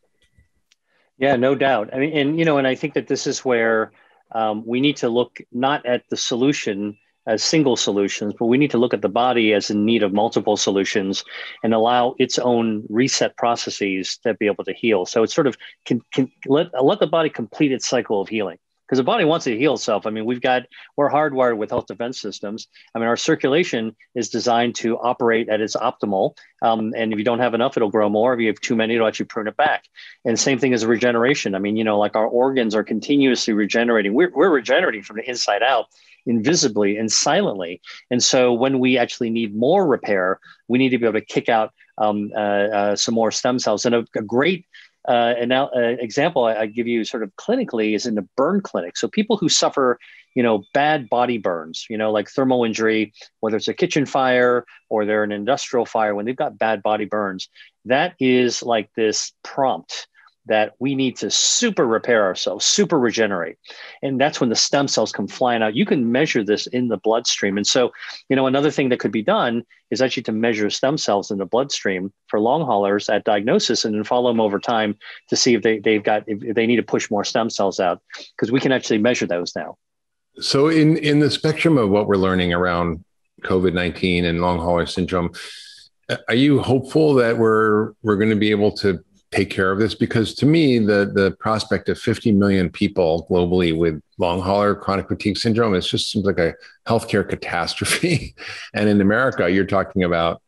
Yeah, no doubt. I mean, and you know, and I think that this is where um, we need to look not at the solution as single solutions, but we need to look at the body as in need of multiple solutions and allow its own reset processes to be able to heal. So it's sort of can, can let let the body complete its cycle of healing because the body wants to heal itself. I mean, we've got we're hardwired with health defense systems. I mean, our circulation is designed to operate at its optimal, um, and if you don't have enough, it'll grow more. If you have too many, it'll actually prune it back. And same thing as regeneration. I mean, you know, like our organs are continuously regenerating. We're we're regenerating from the inside out invisibly and silently. And so when we actually need more repair, we need to be able to kick out um, uh, uh, some more stem cells. And a, a great uh, an uh, example I, I, give you sort of clinically is in the burn clinic. So people who suffer, you know, bad body burns, you know, like thermal injury, whether it's a kitchen fire or they're an industrial fire, when they've got bad body burns, that is like this prompt that we need to super repair ourselves, super regenerate. And that's when the stem cells come flying out. You can measure this in the bloodstream. And so, you know, another thing that could be done is actually to measure stem cells in the bloodstream for long haulers at diagnosis and then follow them over time to see if they, they've got, if they need to push more stem cells out, because we can actually measure those now. So in, in the spectrum of what we're learning around COVID-19 and long hauler syndrome, are you hopeful that we're, we're going to be able to take care of this? Because to me, the the prospect of 50 million people globally with long hauler chronic fatigue syndrome, it just seems like a healthcare catastrophe. and in America, you're talking about,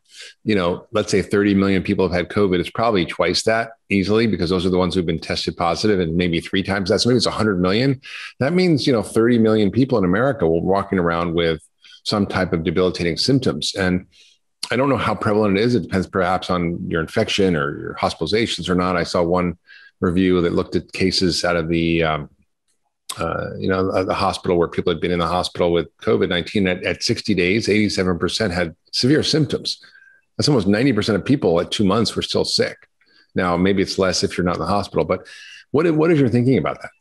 you know, let's say 30 million people have had COVID. It's probably twice that easily because those are the ones who've been tested positive and maybe three times that. So maybe it's 100 million. That means, you know, 30 million people in America will walking around with some type of debilitating symptoms. And I don't know how prevalent it is. It depends perhaps on your infection or your hospitalizations or not. I saw one review that looked at cases out of the, um, uh, you know, the hospital where people had been in the hospital with COVID 19 at, at 60 days, 87% had severe symptoms. That's almost 90% of people at two months were still sick. Now, maybe it's less if you're not in the hospital, but what, what is your thinking about that?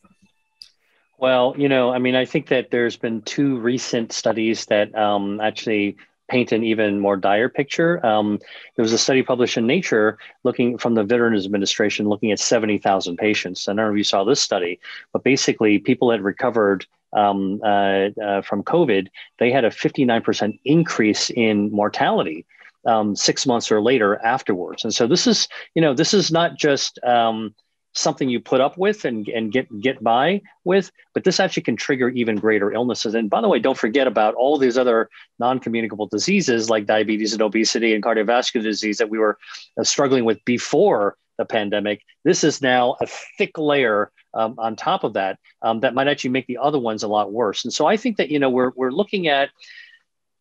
Well, you know, I mean, I think that there's been two recent studies that um, actually paint an even more dire picture. Um, there was a study published in Nature looking from the Veterans Administration looking at 70,000 patients. I don't know if you saw this study, but basically people had recovered um, uh, uh, from COVID, they had a 59% increase in mortality um, six months or later afterwards. And so this is, you know, this is not just, um, something you put up with and, and get get by with but this actually can trigger even greater illnesses. And by the way don't forget about all these other non-communicable diseases like diabetes and obesity and cardiovascular disease that we were uh, struggling with before the pandemic. This is now a thick layer um, on top of that um, that might actually make the other ones a lot worse. And so i think that you know we're, we're looking at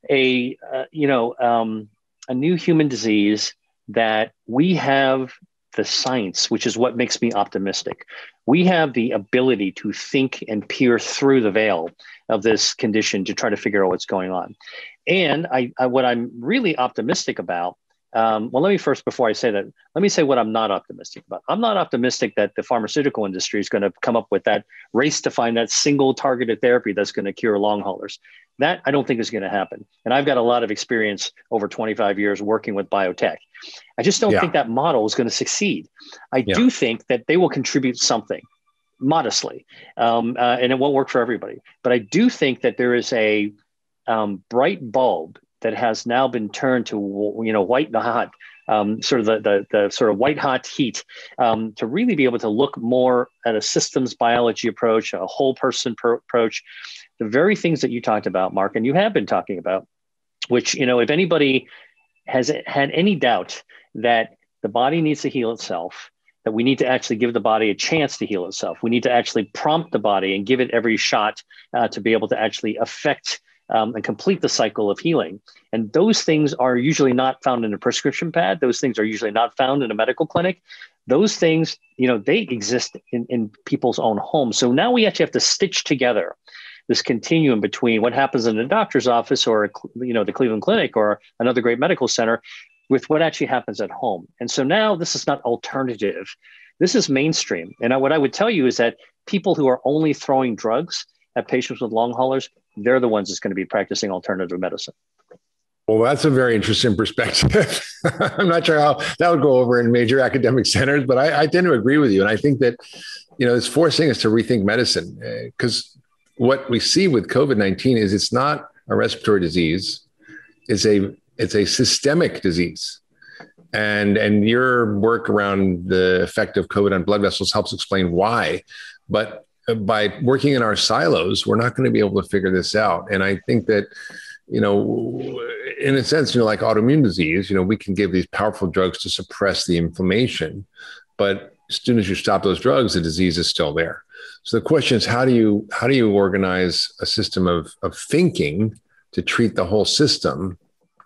a uh, you know um, a new human disease that we have the science, which is what makes me optimistic. We have the ability to think and peer through the veil of this condition to try to figure out what's going on. And I, I what I'm really optimistic about um, well, let me first, before I say that, let me say what I'm not optimistic about. I'm not optimistic that the pharmaceutical industry is going to come up with that race to find that single targeted therapy that's going to cure long haulers. That I don't think is going to happen. And I've got a lot of experience over 25 years working with biotech. I just don't yeah. think that model is going to succeed. I yeah. do think that they will contribute something modestly, um, uh, and it won't work for everybody. But I do think that there is a um, bright bulb that has now been turned to you know white hot um, sort of the, the, the, sort of white hot heat um, to really be able to look more at a systems biology approach, a whole person per- approach, the very things that you talked about, Mark, and you have been talking about, which you know if anybody has had any doubt that the body needs to heal itself, that we need to actually give the body a chance to heal itself. We need to actually prompt the body and give it every shot uh, to be able to actually affect um, and complete the cycle of healing. And those things are usually not found in a prescription pad. Those things are usually not found in a medical clinic. Those things, you know, they exist in, in people's own homes. So now we actually have to stitch together this continuum between what happens in a doctor's office or you know the Cleveland Clinic or another great medical center with what actually happens at home. And so now this is not alternative. This is mainstream. And what I would tell you is that people who are only throwing drugs at patients with long haulers, they're the ones that's going to be practicing alternative medicine. Well, that's a very interesting perspective. I'm not sure how that would go over in major academic centers, but I, I, tend to agree with you. And I think that, you know, it's forcing us to rethink medicine because uh, what we see with COVID 19 is it's not a respiratory disease, it's a, it's a systemic disease. And, and your work around the effect of COVID on blood vessels helps explain why. But uh, by working in our silos, we're not going to be able to figure this out. And I think that, you know, in a sense, you know, like autoimmune disease, you know, we can give these powerful drugs to suppress the inflammation, but as soon as you stop those drugs, the disease is still there. So the question is, how do you how do you organize a system of of thinking to treat the whole system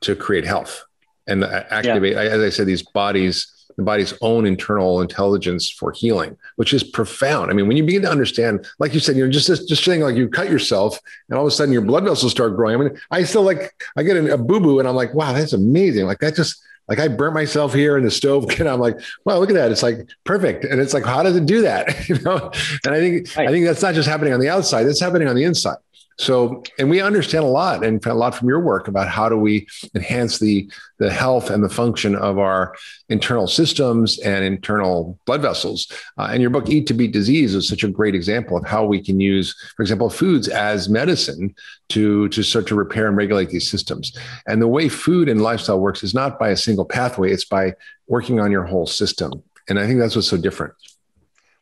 to create health and activate? Yeah. As I said, these bodies the body's own internal intelligence for healing, which is profound. I mean, when you begin to understand, like you said, you know, just just saying like you cut yourself and all of a sudden your blood vessels start growing. I mean, I still like I get a, a boo boo and I'm like, wow, that's amazing. Like that just like I burnt myself here in the stove and I'm like, wow, look at that. It's like perfect. And it's like, how does it do that? you know? And I think right. I think that's not just happening on the outside, it's happening on the inside. So, and we understand a lot and a lot from your work about how do we enhance the, the health and the function of our internal systems and internal blood vessels. Uh, and your book, Eat to Beat Disease, is such a great example of how we can use, for example, foods as medicine to, to start to repair and regulate these systems. And the way food and lifestyle works is not by a single pathway, it's by working on your whole system. And I think that's what's so different.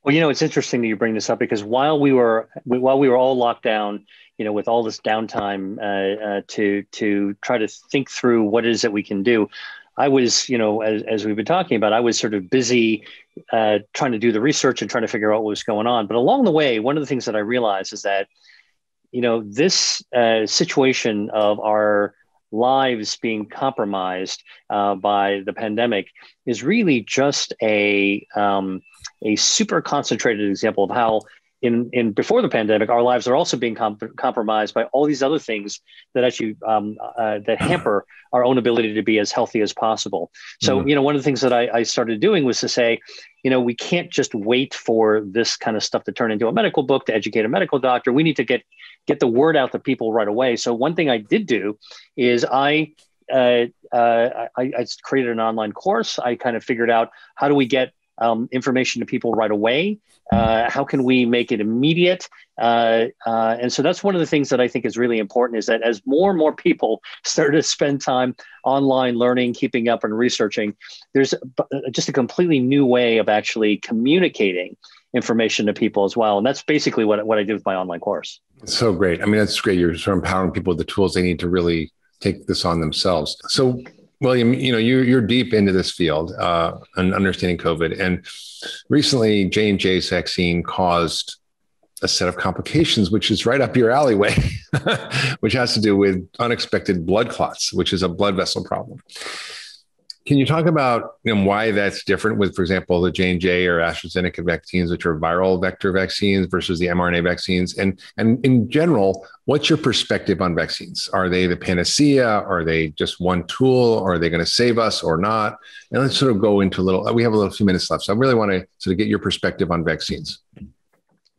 Well, you know, it's interesting that you bring this up because while we were while we were all locked down you know, with all this downtime uh, uh, to to try to think through what is that we can do. I was, you know, as, as we've been talking about, I was sort of busy uh, trying to do the research and trying to figure out what was going on. But along the way, one of the things that I realized is that, you know, this uh, situation of our lives being compromised uh, by the pandemic is really just a um, a super concentrated example of how in in before the pandemic, our lives are also being comp- compromised by all these other things that actually um, uh, that hamper our own ability to be as healthy as possible. So, mm-hmm. you know, one of the things that I, I started doing was to say, you know, we can't just wait for this kind of stuff to turn into a medical book to educate a medical doctor. We need to get get the word out to people right away. So, one thing I did do is I uh, uh, I, I, created an online course. I kind of figured out how do we get um, information to people right away? Uh, how can we make it immediate? Uh, uh, and so that's one of the things that I think is really important is that as more and more people start to spend time online learning, keeping up, and researching, there's just a completely new way of actually communicating information to people as well. And that's basically what, what I do with my online course. So great. I mean, that's great. You're sort of empowering people with the tools they need to really take this on themselves. So William, you know, you're, you're deep into this field uh, and understanding COVID. And recently, J&J's vaccine caused a set of complications, which is right up your alleyway, which has to do with unexpected blood clots, which is a blood vessel problem. Can you talk about you know, why that's different with, for example, the J and J or AstraZeneca vaccines, which are viral vector vaccines, versus the mRNA vaccines, and and in general, what's your perspective on vaccines? Are they the panacea? Are they just one tool? Are they going to save us or not? And let's sort of go into a little. We have a little few minutes left, so I really want to sort of get your perspective on vaccines.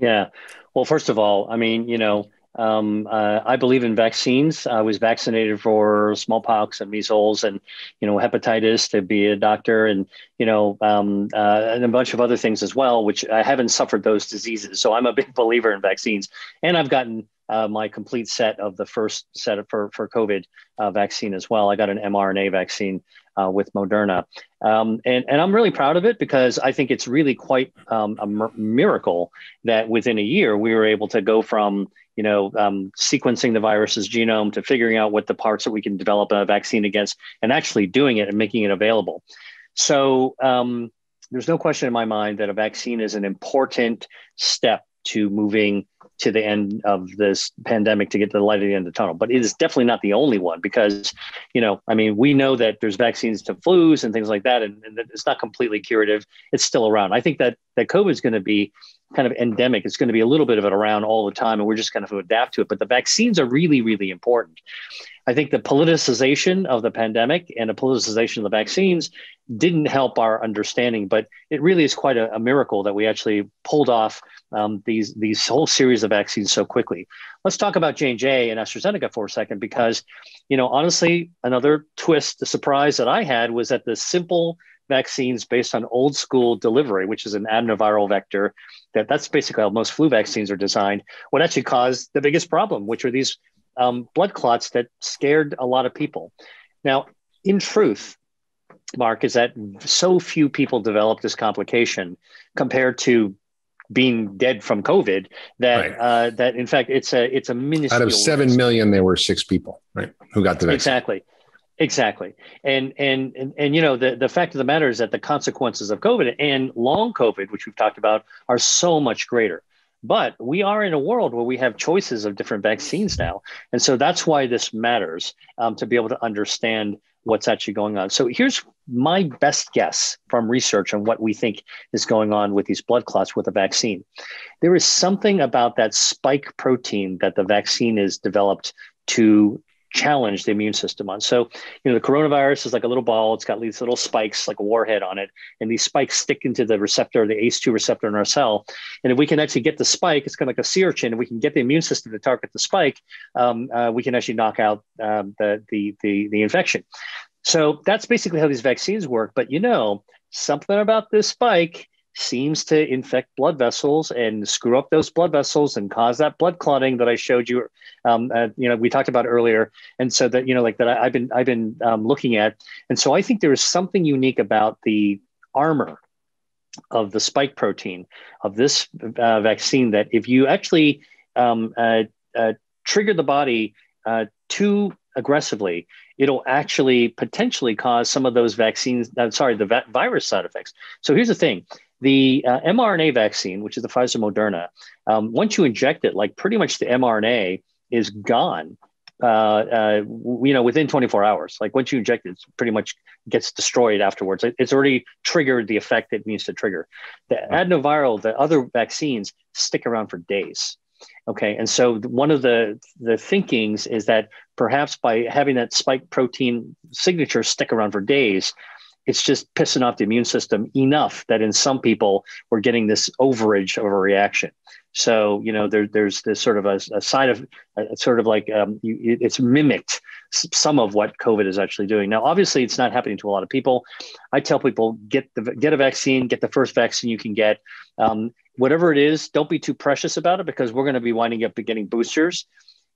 Yeah. Well, first of all, I mean, you know um, uh, I believe in vaccines. I was vaccinated for smallpox and measles and, you know, hepatitis to be a doctor and, you know, um, uh, and a bunch of other things as well, which I haven't suffered those diseases. So I'm a big believer in vaccines. And I've gotten uh, my complete set of the first set of, for, for COVID uh, vaccine as well. I got an mRNA vaccine uh, with Moderna. Um, and, and I'm really proud of it because I think it's really quite um, a miracle that within a year we were able to go from you know um, sequencing the virus's genome to figuring out what the parts that we can develop a vaccine against and actually doing it and making it available. So um, there's no question in my mind that a vaccine is an important step to moving to the end of this pandemic to get to the light at the end of the tunnel. But it is definitely not the only one because, you know, I mean, we know that there's vaccines to flus and things like that, and, and it's not completely curative. It's still around. I think that that COVID is going to be kind of endemic. It's going to be a little bit of it around all the time, and we're just going to adapt to it. But the vaccines are really, really important. I think the politicization of the pandemic and the politicization of the vaccines didn't help our understanding, but it really is quite a, a miracle that we actually pulled off um, these these whole series of vaccines so quickly. Let's talk about J and J and AstraZeneca for a second, because you know honestly, another twist, the surprise that I had was that the simple vaccines based on old school delivery, which is an adenoviral vector, that that's basically how most flu vaccines are designed, would actually cause the biggest problem, which are these um, blood clots that scared a lot of people. Now, in truth, Mark, is that so few people develop this complication compared to being dead from COVID that right. uh, that in fact it's a it's a minuscule out of seven risk. million there were six people right who got the vaccine exactly exactly and, and and and you know the the fact of the matter is that the consequences of COVID and long COVID which we've talked about are so much greater but we are in a world where we have choices of different vaccines now and so that's why this matters um, to be able to understand what's actually going on. So here's my best guess from research on what we think is going on with these blood clots with the vaccine. There is something about that spike protein that the vaccine is developed to challenge the immune system on. So, you know, the coronavirus is like a little ball. It's got these little spikes, like a warhead on it, and these spikes stick into the receptor, the ACE2 receptor in our cell. And if we can actually get the spike, it's kind of like a sea urchin, and we can get the immune system to target the spike, um, uh, we can actually knock out um, the, the the the infection. So that's basically how these vaccines work. But you know, something about this spike seems to infect blood vessels and screw up those blood vessels and cause that blood clotting that I showed you. Um, uh, you know, we talked about earlier, and so that you know, like that, I, have been I've been um, looking at, and so I think there is something unique about the armor of the spike protein of this uh, vaccine that if you actually um, uh, uh trigger the body uh, too aggressively, it'll actually potentially cause some of those vaccines, uh, sorry, the va- virus side effects. So here's the thing the uh, mRNA vaccine, which is the Pfizer Moderna, um, once you inject it, like pretty much the mRNA is gone. Uh, uh, you know, within 24 hours. Like once you inject it, it pretty much gets destroyed afterwards. It's already triggered the effect it needs to trigger. The adenoviral, the other vaccines stick around for days. Okay, and so one of the the thinkings is that perhaps by having that spike protein signature stick around for days, it's just pissing off the immune system enough that in some people we're getting this overage of a reaction. So you know there, there's this sort of a, a side of a, sort of like um, you, it's mimicked some of what COVID is actually doing. Now, obviously, it's not happening to a lot of people. I tell people get the get a vaccine, get the first vaccine you can get. Um, whatever it is, don't be too precious about it because we're going to be winding up getting boosters.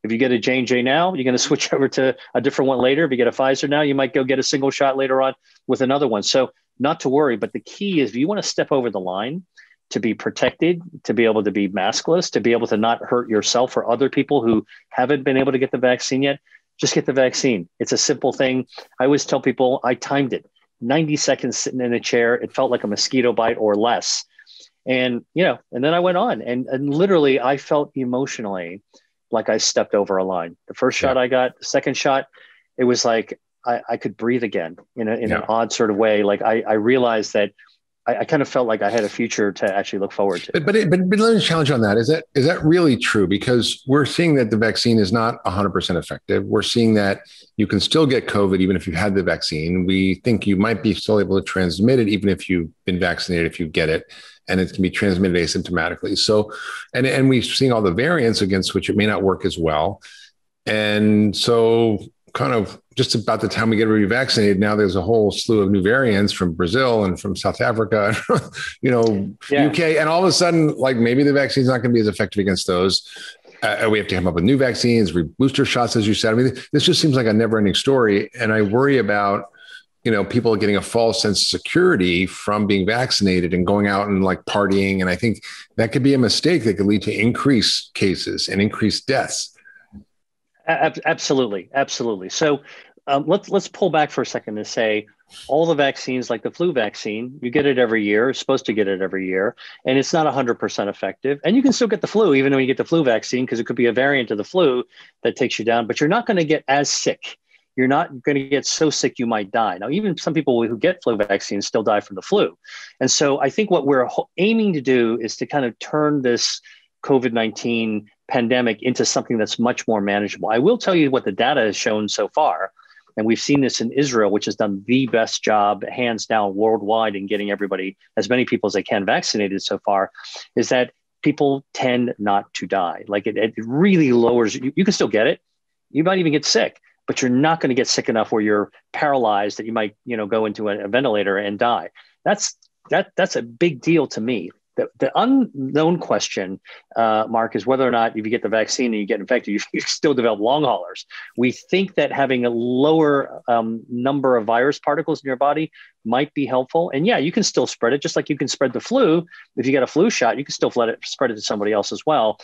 If you get a J&J now, you're going to switch over to a different one later. If you get a Pfizer now, you might go get a single shot later on with another one. So not to worry, but the key is if you want to step over the line to be protected, to be able to be maskless, to be able to not hurt yourself or other people who haven't been able to get the vaccine yet, just get the vaccine. It's a simple thing. I always tell people I timed it 90 seconds sitting in a chair. It felt like a mosquito bite or less. And, you know, and then I went on and, and literally I felt emotionally like I stepped over a line. The first shot yeah. I got, the second shot, it was like I, I could breathe again in, a, in yeah. an odd sort of way. Like I, I realized that I, I, kind of felt like I had a future to actually look forward to. But but, it, but, but let me challenge on that. Is that is that really true? Because we're seeing that the vaccine is not 100% effective. We're seeing that you can still get COVID even if you had the vaccine. We think you might be still able to transmit it even if you've been vaccinated if you get it and it can be transmitted asymptomatically. So, and and we're seeing all the variants against which it may not work as well. And so, kind of just about the time we get ready vaccinated, now there's a whole slew of new variants from Brazil and from South Africa, you know, yeah. UK, and all of a sudden, like maybe the vaccine's not going to be as effective against those. Uh, we have to come up with new vaccines, booster shots, as you said. I mean, this just seems like a never-ending story, and I worry about you know people are getting a false sense of security from being vaccinated and going out and like partying and i think that could be a mistake that could lead to increased cases and increased deaths absolutely absolutely so um, let's let's pull back for a second and say all the vaccines, like the flu vaccine, you get it every year, you're supposed to get it every year, and it's not 100% effective. And you can still get the flu, even though you get the flu vaccine, because it could be a variant of the flu that takes you down, but you're not going to get as sick. You're not going to get so sick you might die. Now, even some people who get flu vaccines still die from the flu. And so I think what we're aiming to do is to kind of turn this COVID 19 pandemic into something that's much more manageable. I will tell you what the data has shown so far. And we've seen this in Israel, which has done the best job, hands down, worldwide, in getting everybody, as many people as they can, vaccinated so far, is that people tend not to die. Like it, it really lowers, you, you can still get it. You might even get sick, but you're not going to get sick enough where you're paralyzed that you might, you know, go into a, a ventilator and die. That's that that's a big deal to me the, the unknown question, uh, Mark, is whether or not if you get the vaccine and you get infected, you, you still develop long haulers. We think that having a lower um, number of virus particles in your body might be helpful. And yeah, you can still spread it, just like you can spread the flu. If you get a flu shot, you can still it spread it to somebody else as well.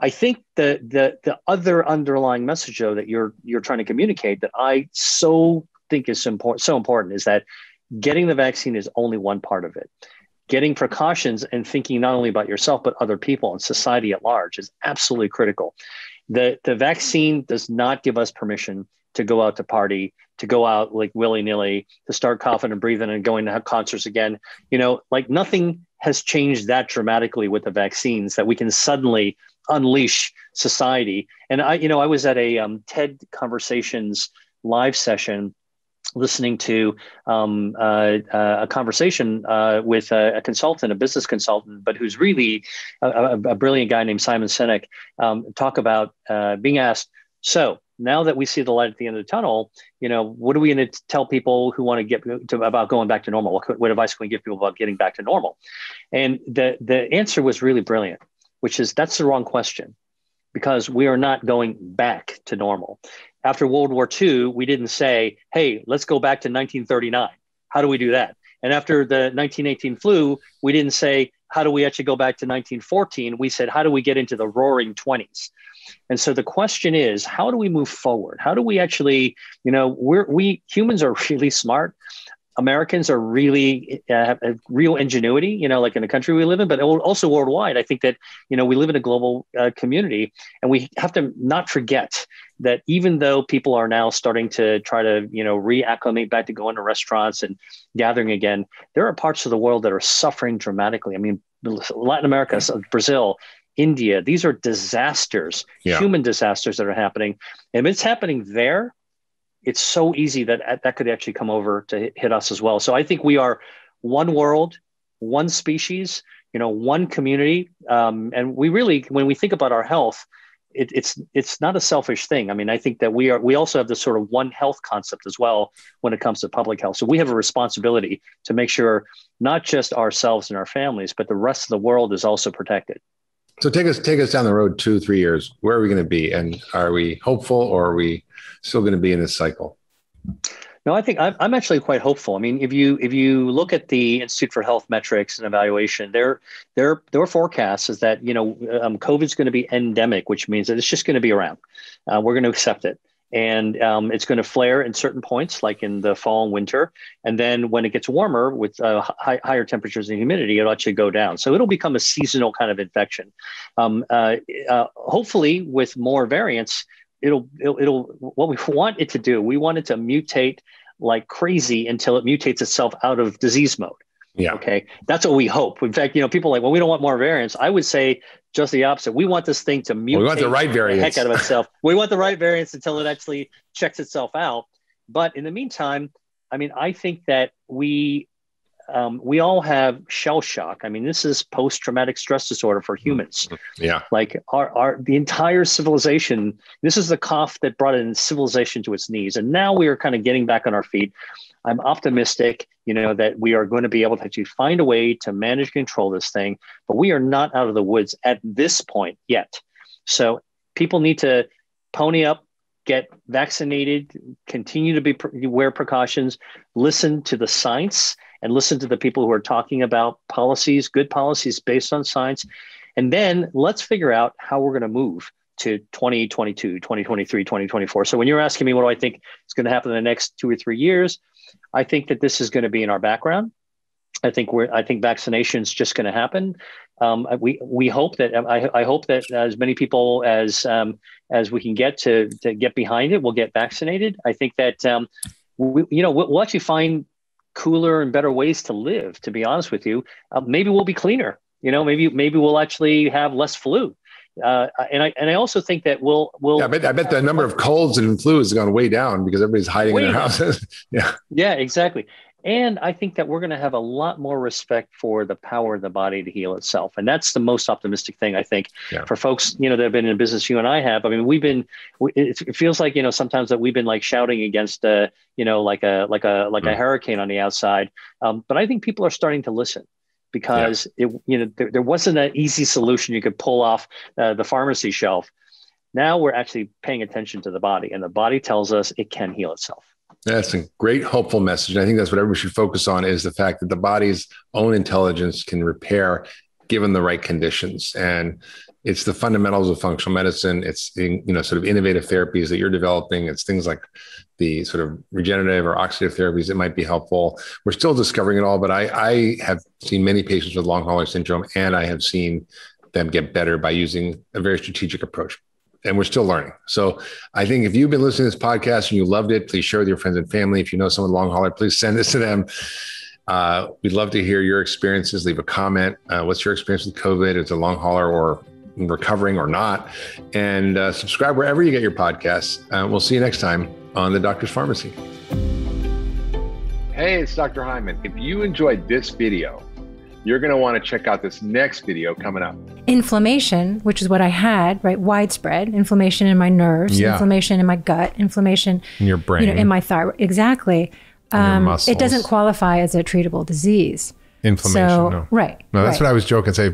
I think the the the other underlying message though that you're you're trying to communicate that I so think is important so important is that getting the vaccine is only one part of it. Getting precautions and thinking not only about yourself but other people and society at large is absolutely critical. The the vaccine does not give us permission to go out to party to go out like willy-nilly to start coughing and breathing and going to have concerts again. You know like nothing has changed that dramatically with the vaccines that we can suddenly unleash society and i you know i was at a um, ted conversations live session listening to um, uh, uh, a conversation uh, with a, a, consultant, a business consultant, but who's really a, a brilliant guy named Simon Sinek, um, talk about uh, being asked, so now that we see the light at the end of the tunnel, you know, what are we going to tell people who want to get to, about going back to normal? What, what advice can we give people about getting back to normal? And the, the answer was really brilliant, which is that's the wrong question because we are not going back to normal after World War II, we didn't say, hey, let's go back to 1939. How do we do that? And after the 1918 flu, we didn't say, how do we actually go back to 1914? We said, how do we get into the roaring 20s? And so the question is, how do we move forward? How do we actually, you know, we're, we humans are really smart. Americans are really uh, have real ingenuity, you know, like in the country we live in, but also worldwide. I think that, you know, we live in a global uh, community and we have to not forget that even though people are now starting to try to, you know, reacclimate back to going to restaurants and gathering again, there are parts of the world that are suffering dramatically. I mean, Latin America, Brazil, India, these are disasters, yeah. human disasters that are happening. And if it's happening there, it's so easy that that could actually come over to hit us as well. So I think we are one world, one species, you know, one community, um, and we really, when we think about our health, it, it's it's not a selfish thing. I mean, I think that we are we also have this sort of one health concept as well when it comes to public health. So we have a responsibility to make sure not just ourselves and our families, but the rest of the world is also protected. So take us take us down the road two three years. Where are we going to be, and are we hopeful, or are we still going to be in this cycle? No, I think I'm, actually quite hopeful. I mean, if you if you look at the Institute for Health Metrics and Evaluation, their their their forecast is that you know um, COVID is going to be endemic, which means that it's just going to be around. Uh, we're going to accept it and um, it's going to flare in certain points, like in the fall and winter. And then when it gets warmer with uh, high, higher temperatures and humidity, it'll actually go down. So it'll become a seasonal kind of infection. Um, uh, uh, hopefully, with more variants, it'll, it'll, it'll what we want it to do. We want it to mutate like crazy until it mutates itself out of disease mode. Yeah. Okay. That's what we hope. In fact, you know, people are like, well, we don't want more variants. I would say just the opposite. We want this thing to mutate well, we want the right variants. The heck out of itself. we want the right variants until it actually checks itself out. But in the meantime, I mean, I think that we um, we all have shell shock. I mean, this is post traumatic stress disorder for humans. Mm-hmm. Yeah. Like our, our the entire civilization. This is the cough that brought in civilization to its knees, and now we are kind of getting back on our feet. I'm optimistic, you know, that we are going to be able to actually find a way to manage control this thing, but we are not out of the woods at this point yet. So people need to pony up, get vaccinated, continue to be wear precautions, listen to the science, and listen to the people who are talking about policies, good policies based on science, and then let's figure out how we're going to move to 2022, 2023, 2024. So when you're asking me what do I think is going to happen in the next two or three years, I think that this is going to be in our background. I think we're. I think vaccination is just going to happen. Um, we we hope that I, I hope that as many people as um, as we can get to to get behind it will get vaccinated. I think that um, we, you know we'll, actually find cooler and better ways to live. To be honest with you, uh, maybe we'll be cleaner. You know, maybe maybe we'll actually have less flu. Uh, and I and I also think that we'll we'll. Yeah, I bet I bet the number of colds and flu has gone way down because everybody's hiding in their down. houses. yeah. Yeah, exactly. And I think that we're going to have a lot more respect for the power of the body to heal itself. And that's the most optimistic thing, I think, yeah. for folks, you know, that have been in business you and I have. I mean, we've been, it feels like, you know, sometimes that we've been like shouting against, a, you know, like a, like a, like mm. a hurricane on the outside. Um, but I think people are starting to listen because yeah. it, you know, there, there, wasn't an easy solution you could pull off uh, the pharmacy shelf. Now we're actually paying attention to the body and the body tells us it can heal itself. That's a great hopeful message. I think that's what everybody should focus on is the fact that the body's own intelligence can repair given the right conditions. And it's the fundamentals of functional medicine. It's you know sort of innovative therapies that you're developing. It's things like the sort of regenerative or oxidative therapies that might be helpful. We're still discovering it all, but I, I have seen many patients with long hauler syndrome, and I have seen them get better by using a very strategic approach and we're still learning. So I think if you've been listening to this podcast and you loved it, please share with your friends and family. If you know someone long hauler, please send this to them. Uh, we'd love to hear your experiences. Leave a comment. Uh, what's your experience with COVID? It's a long hauler or recovering or not. And uh, subscribe wherever you get your podcasts. Uh, we'll see you next time on the Doctor's Farmacy. Hey, it's Dr. Hyman. If you enjoyed this video, you're going to want to check out this next video coming up. Inflammation, which is what I had, right? Widespread inflammation in my nerves, yeah. inflammation in my gut, inflammation in your brain, you know, in my thyroid. Exactly. Um, it doesn't qualify as a treatable disease. Inflammation. So, no. Right. No, that's right. what I was joking. Say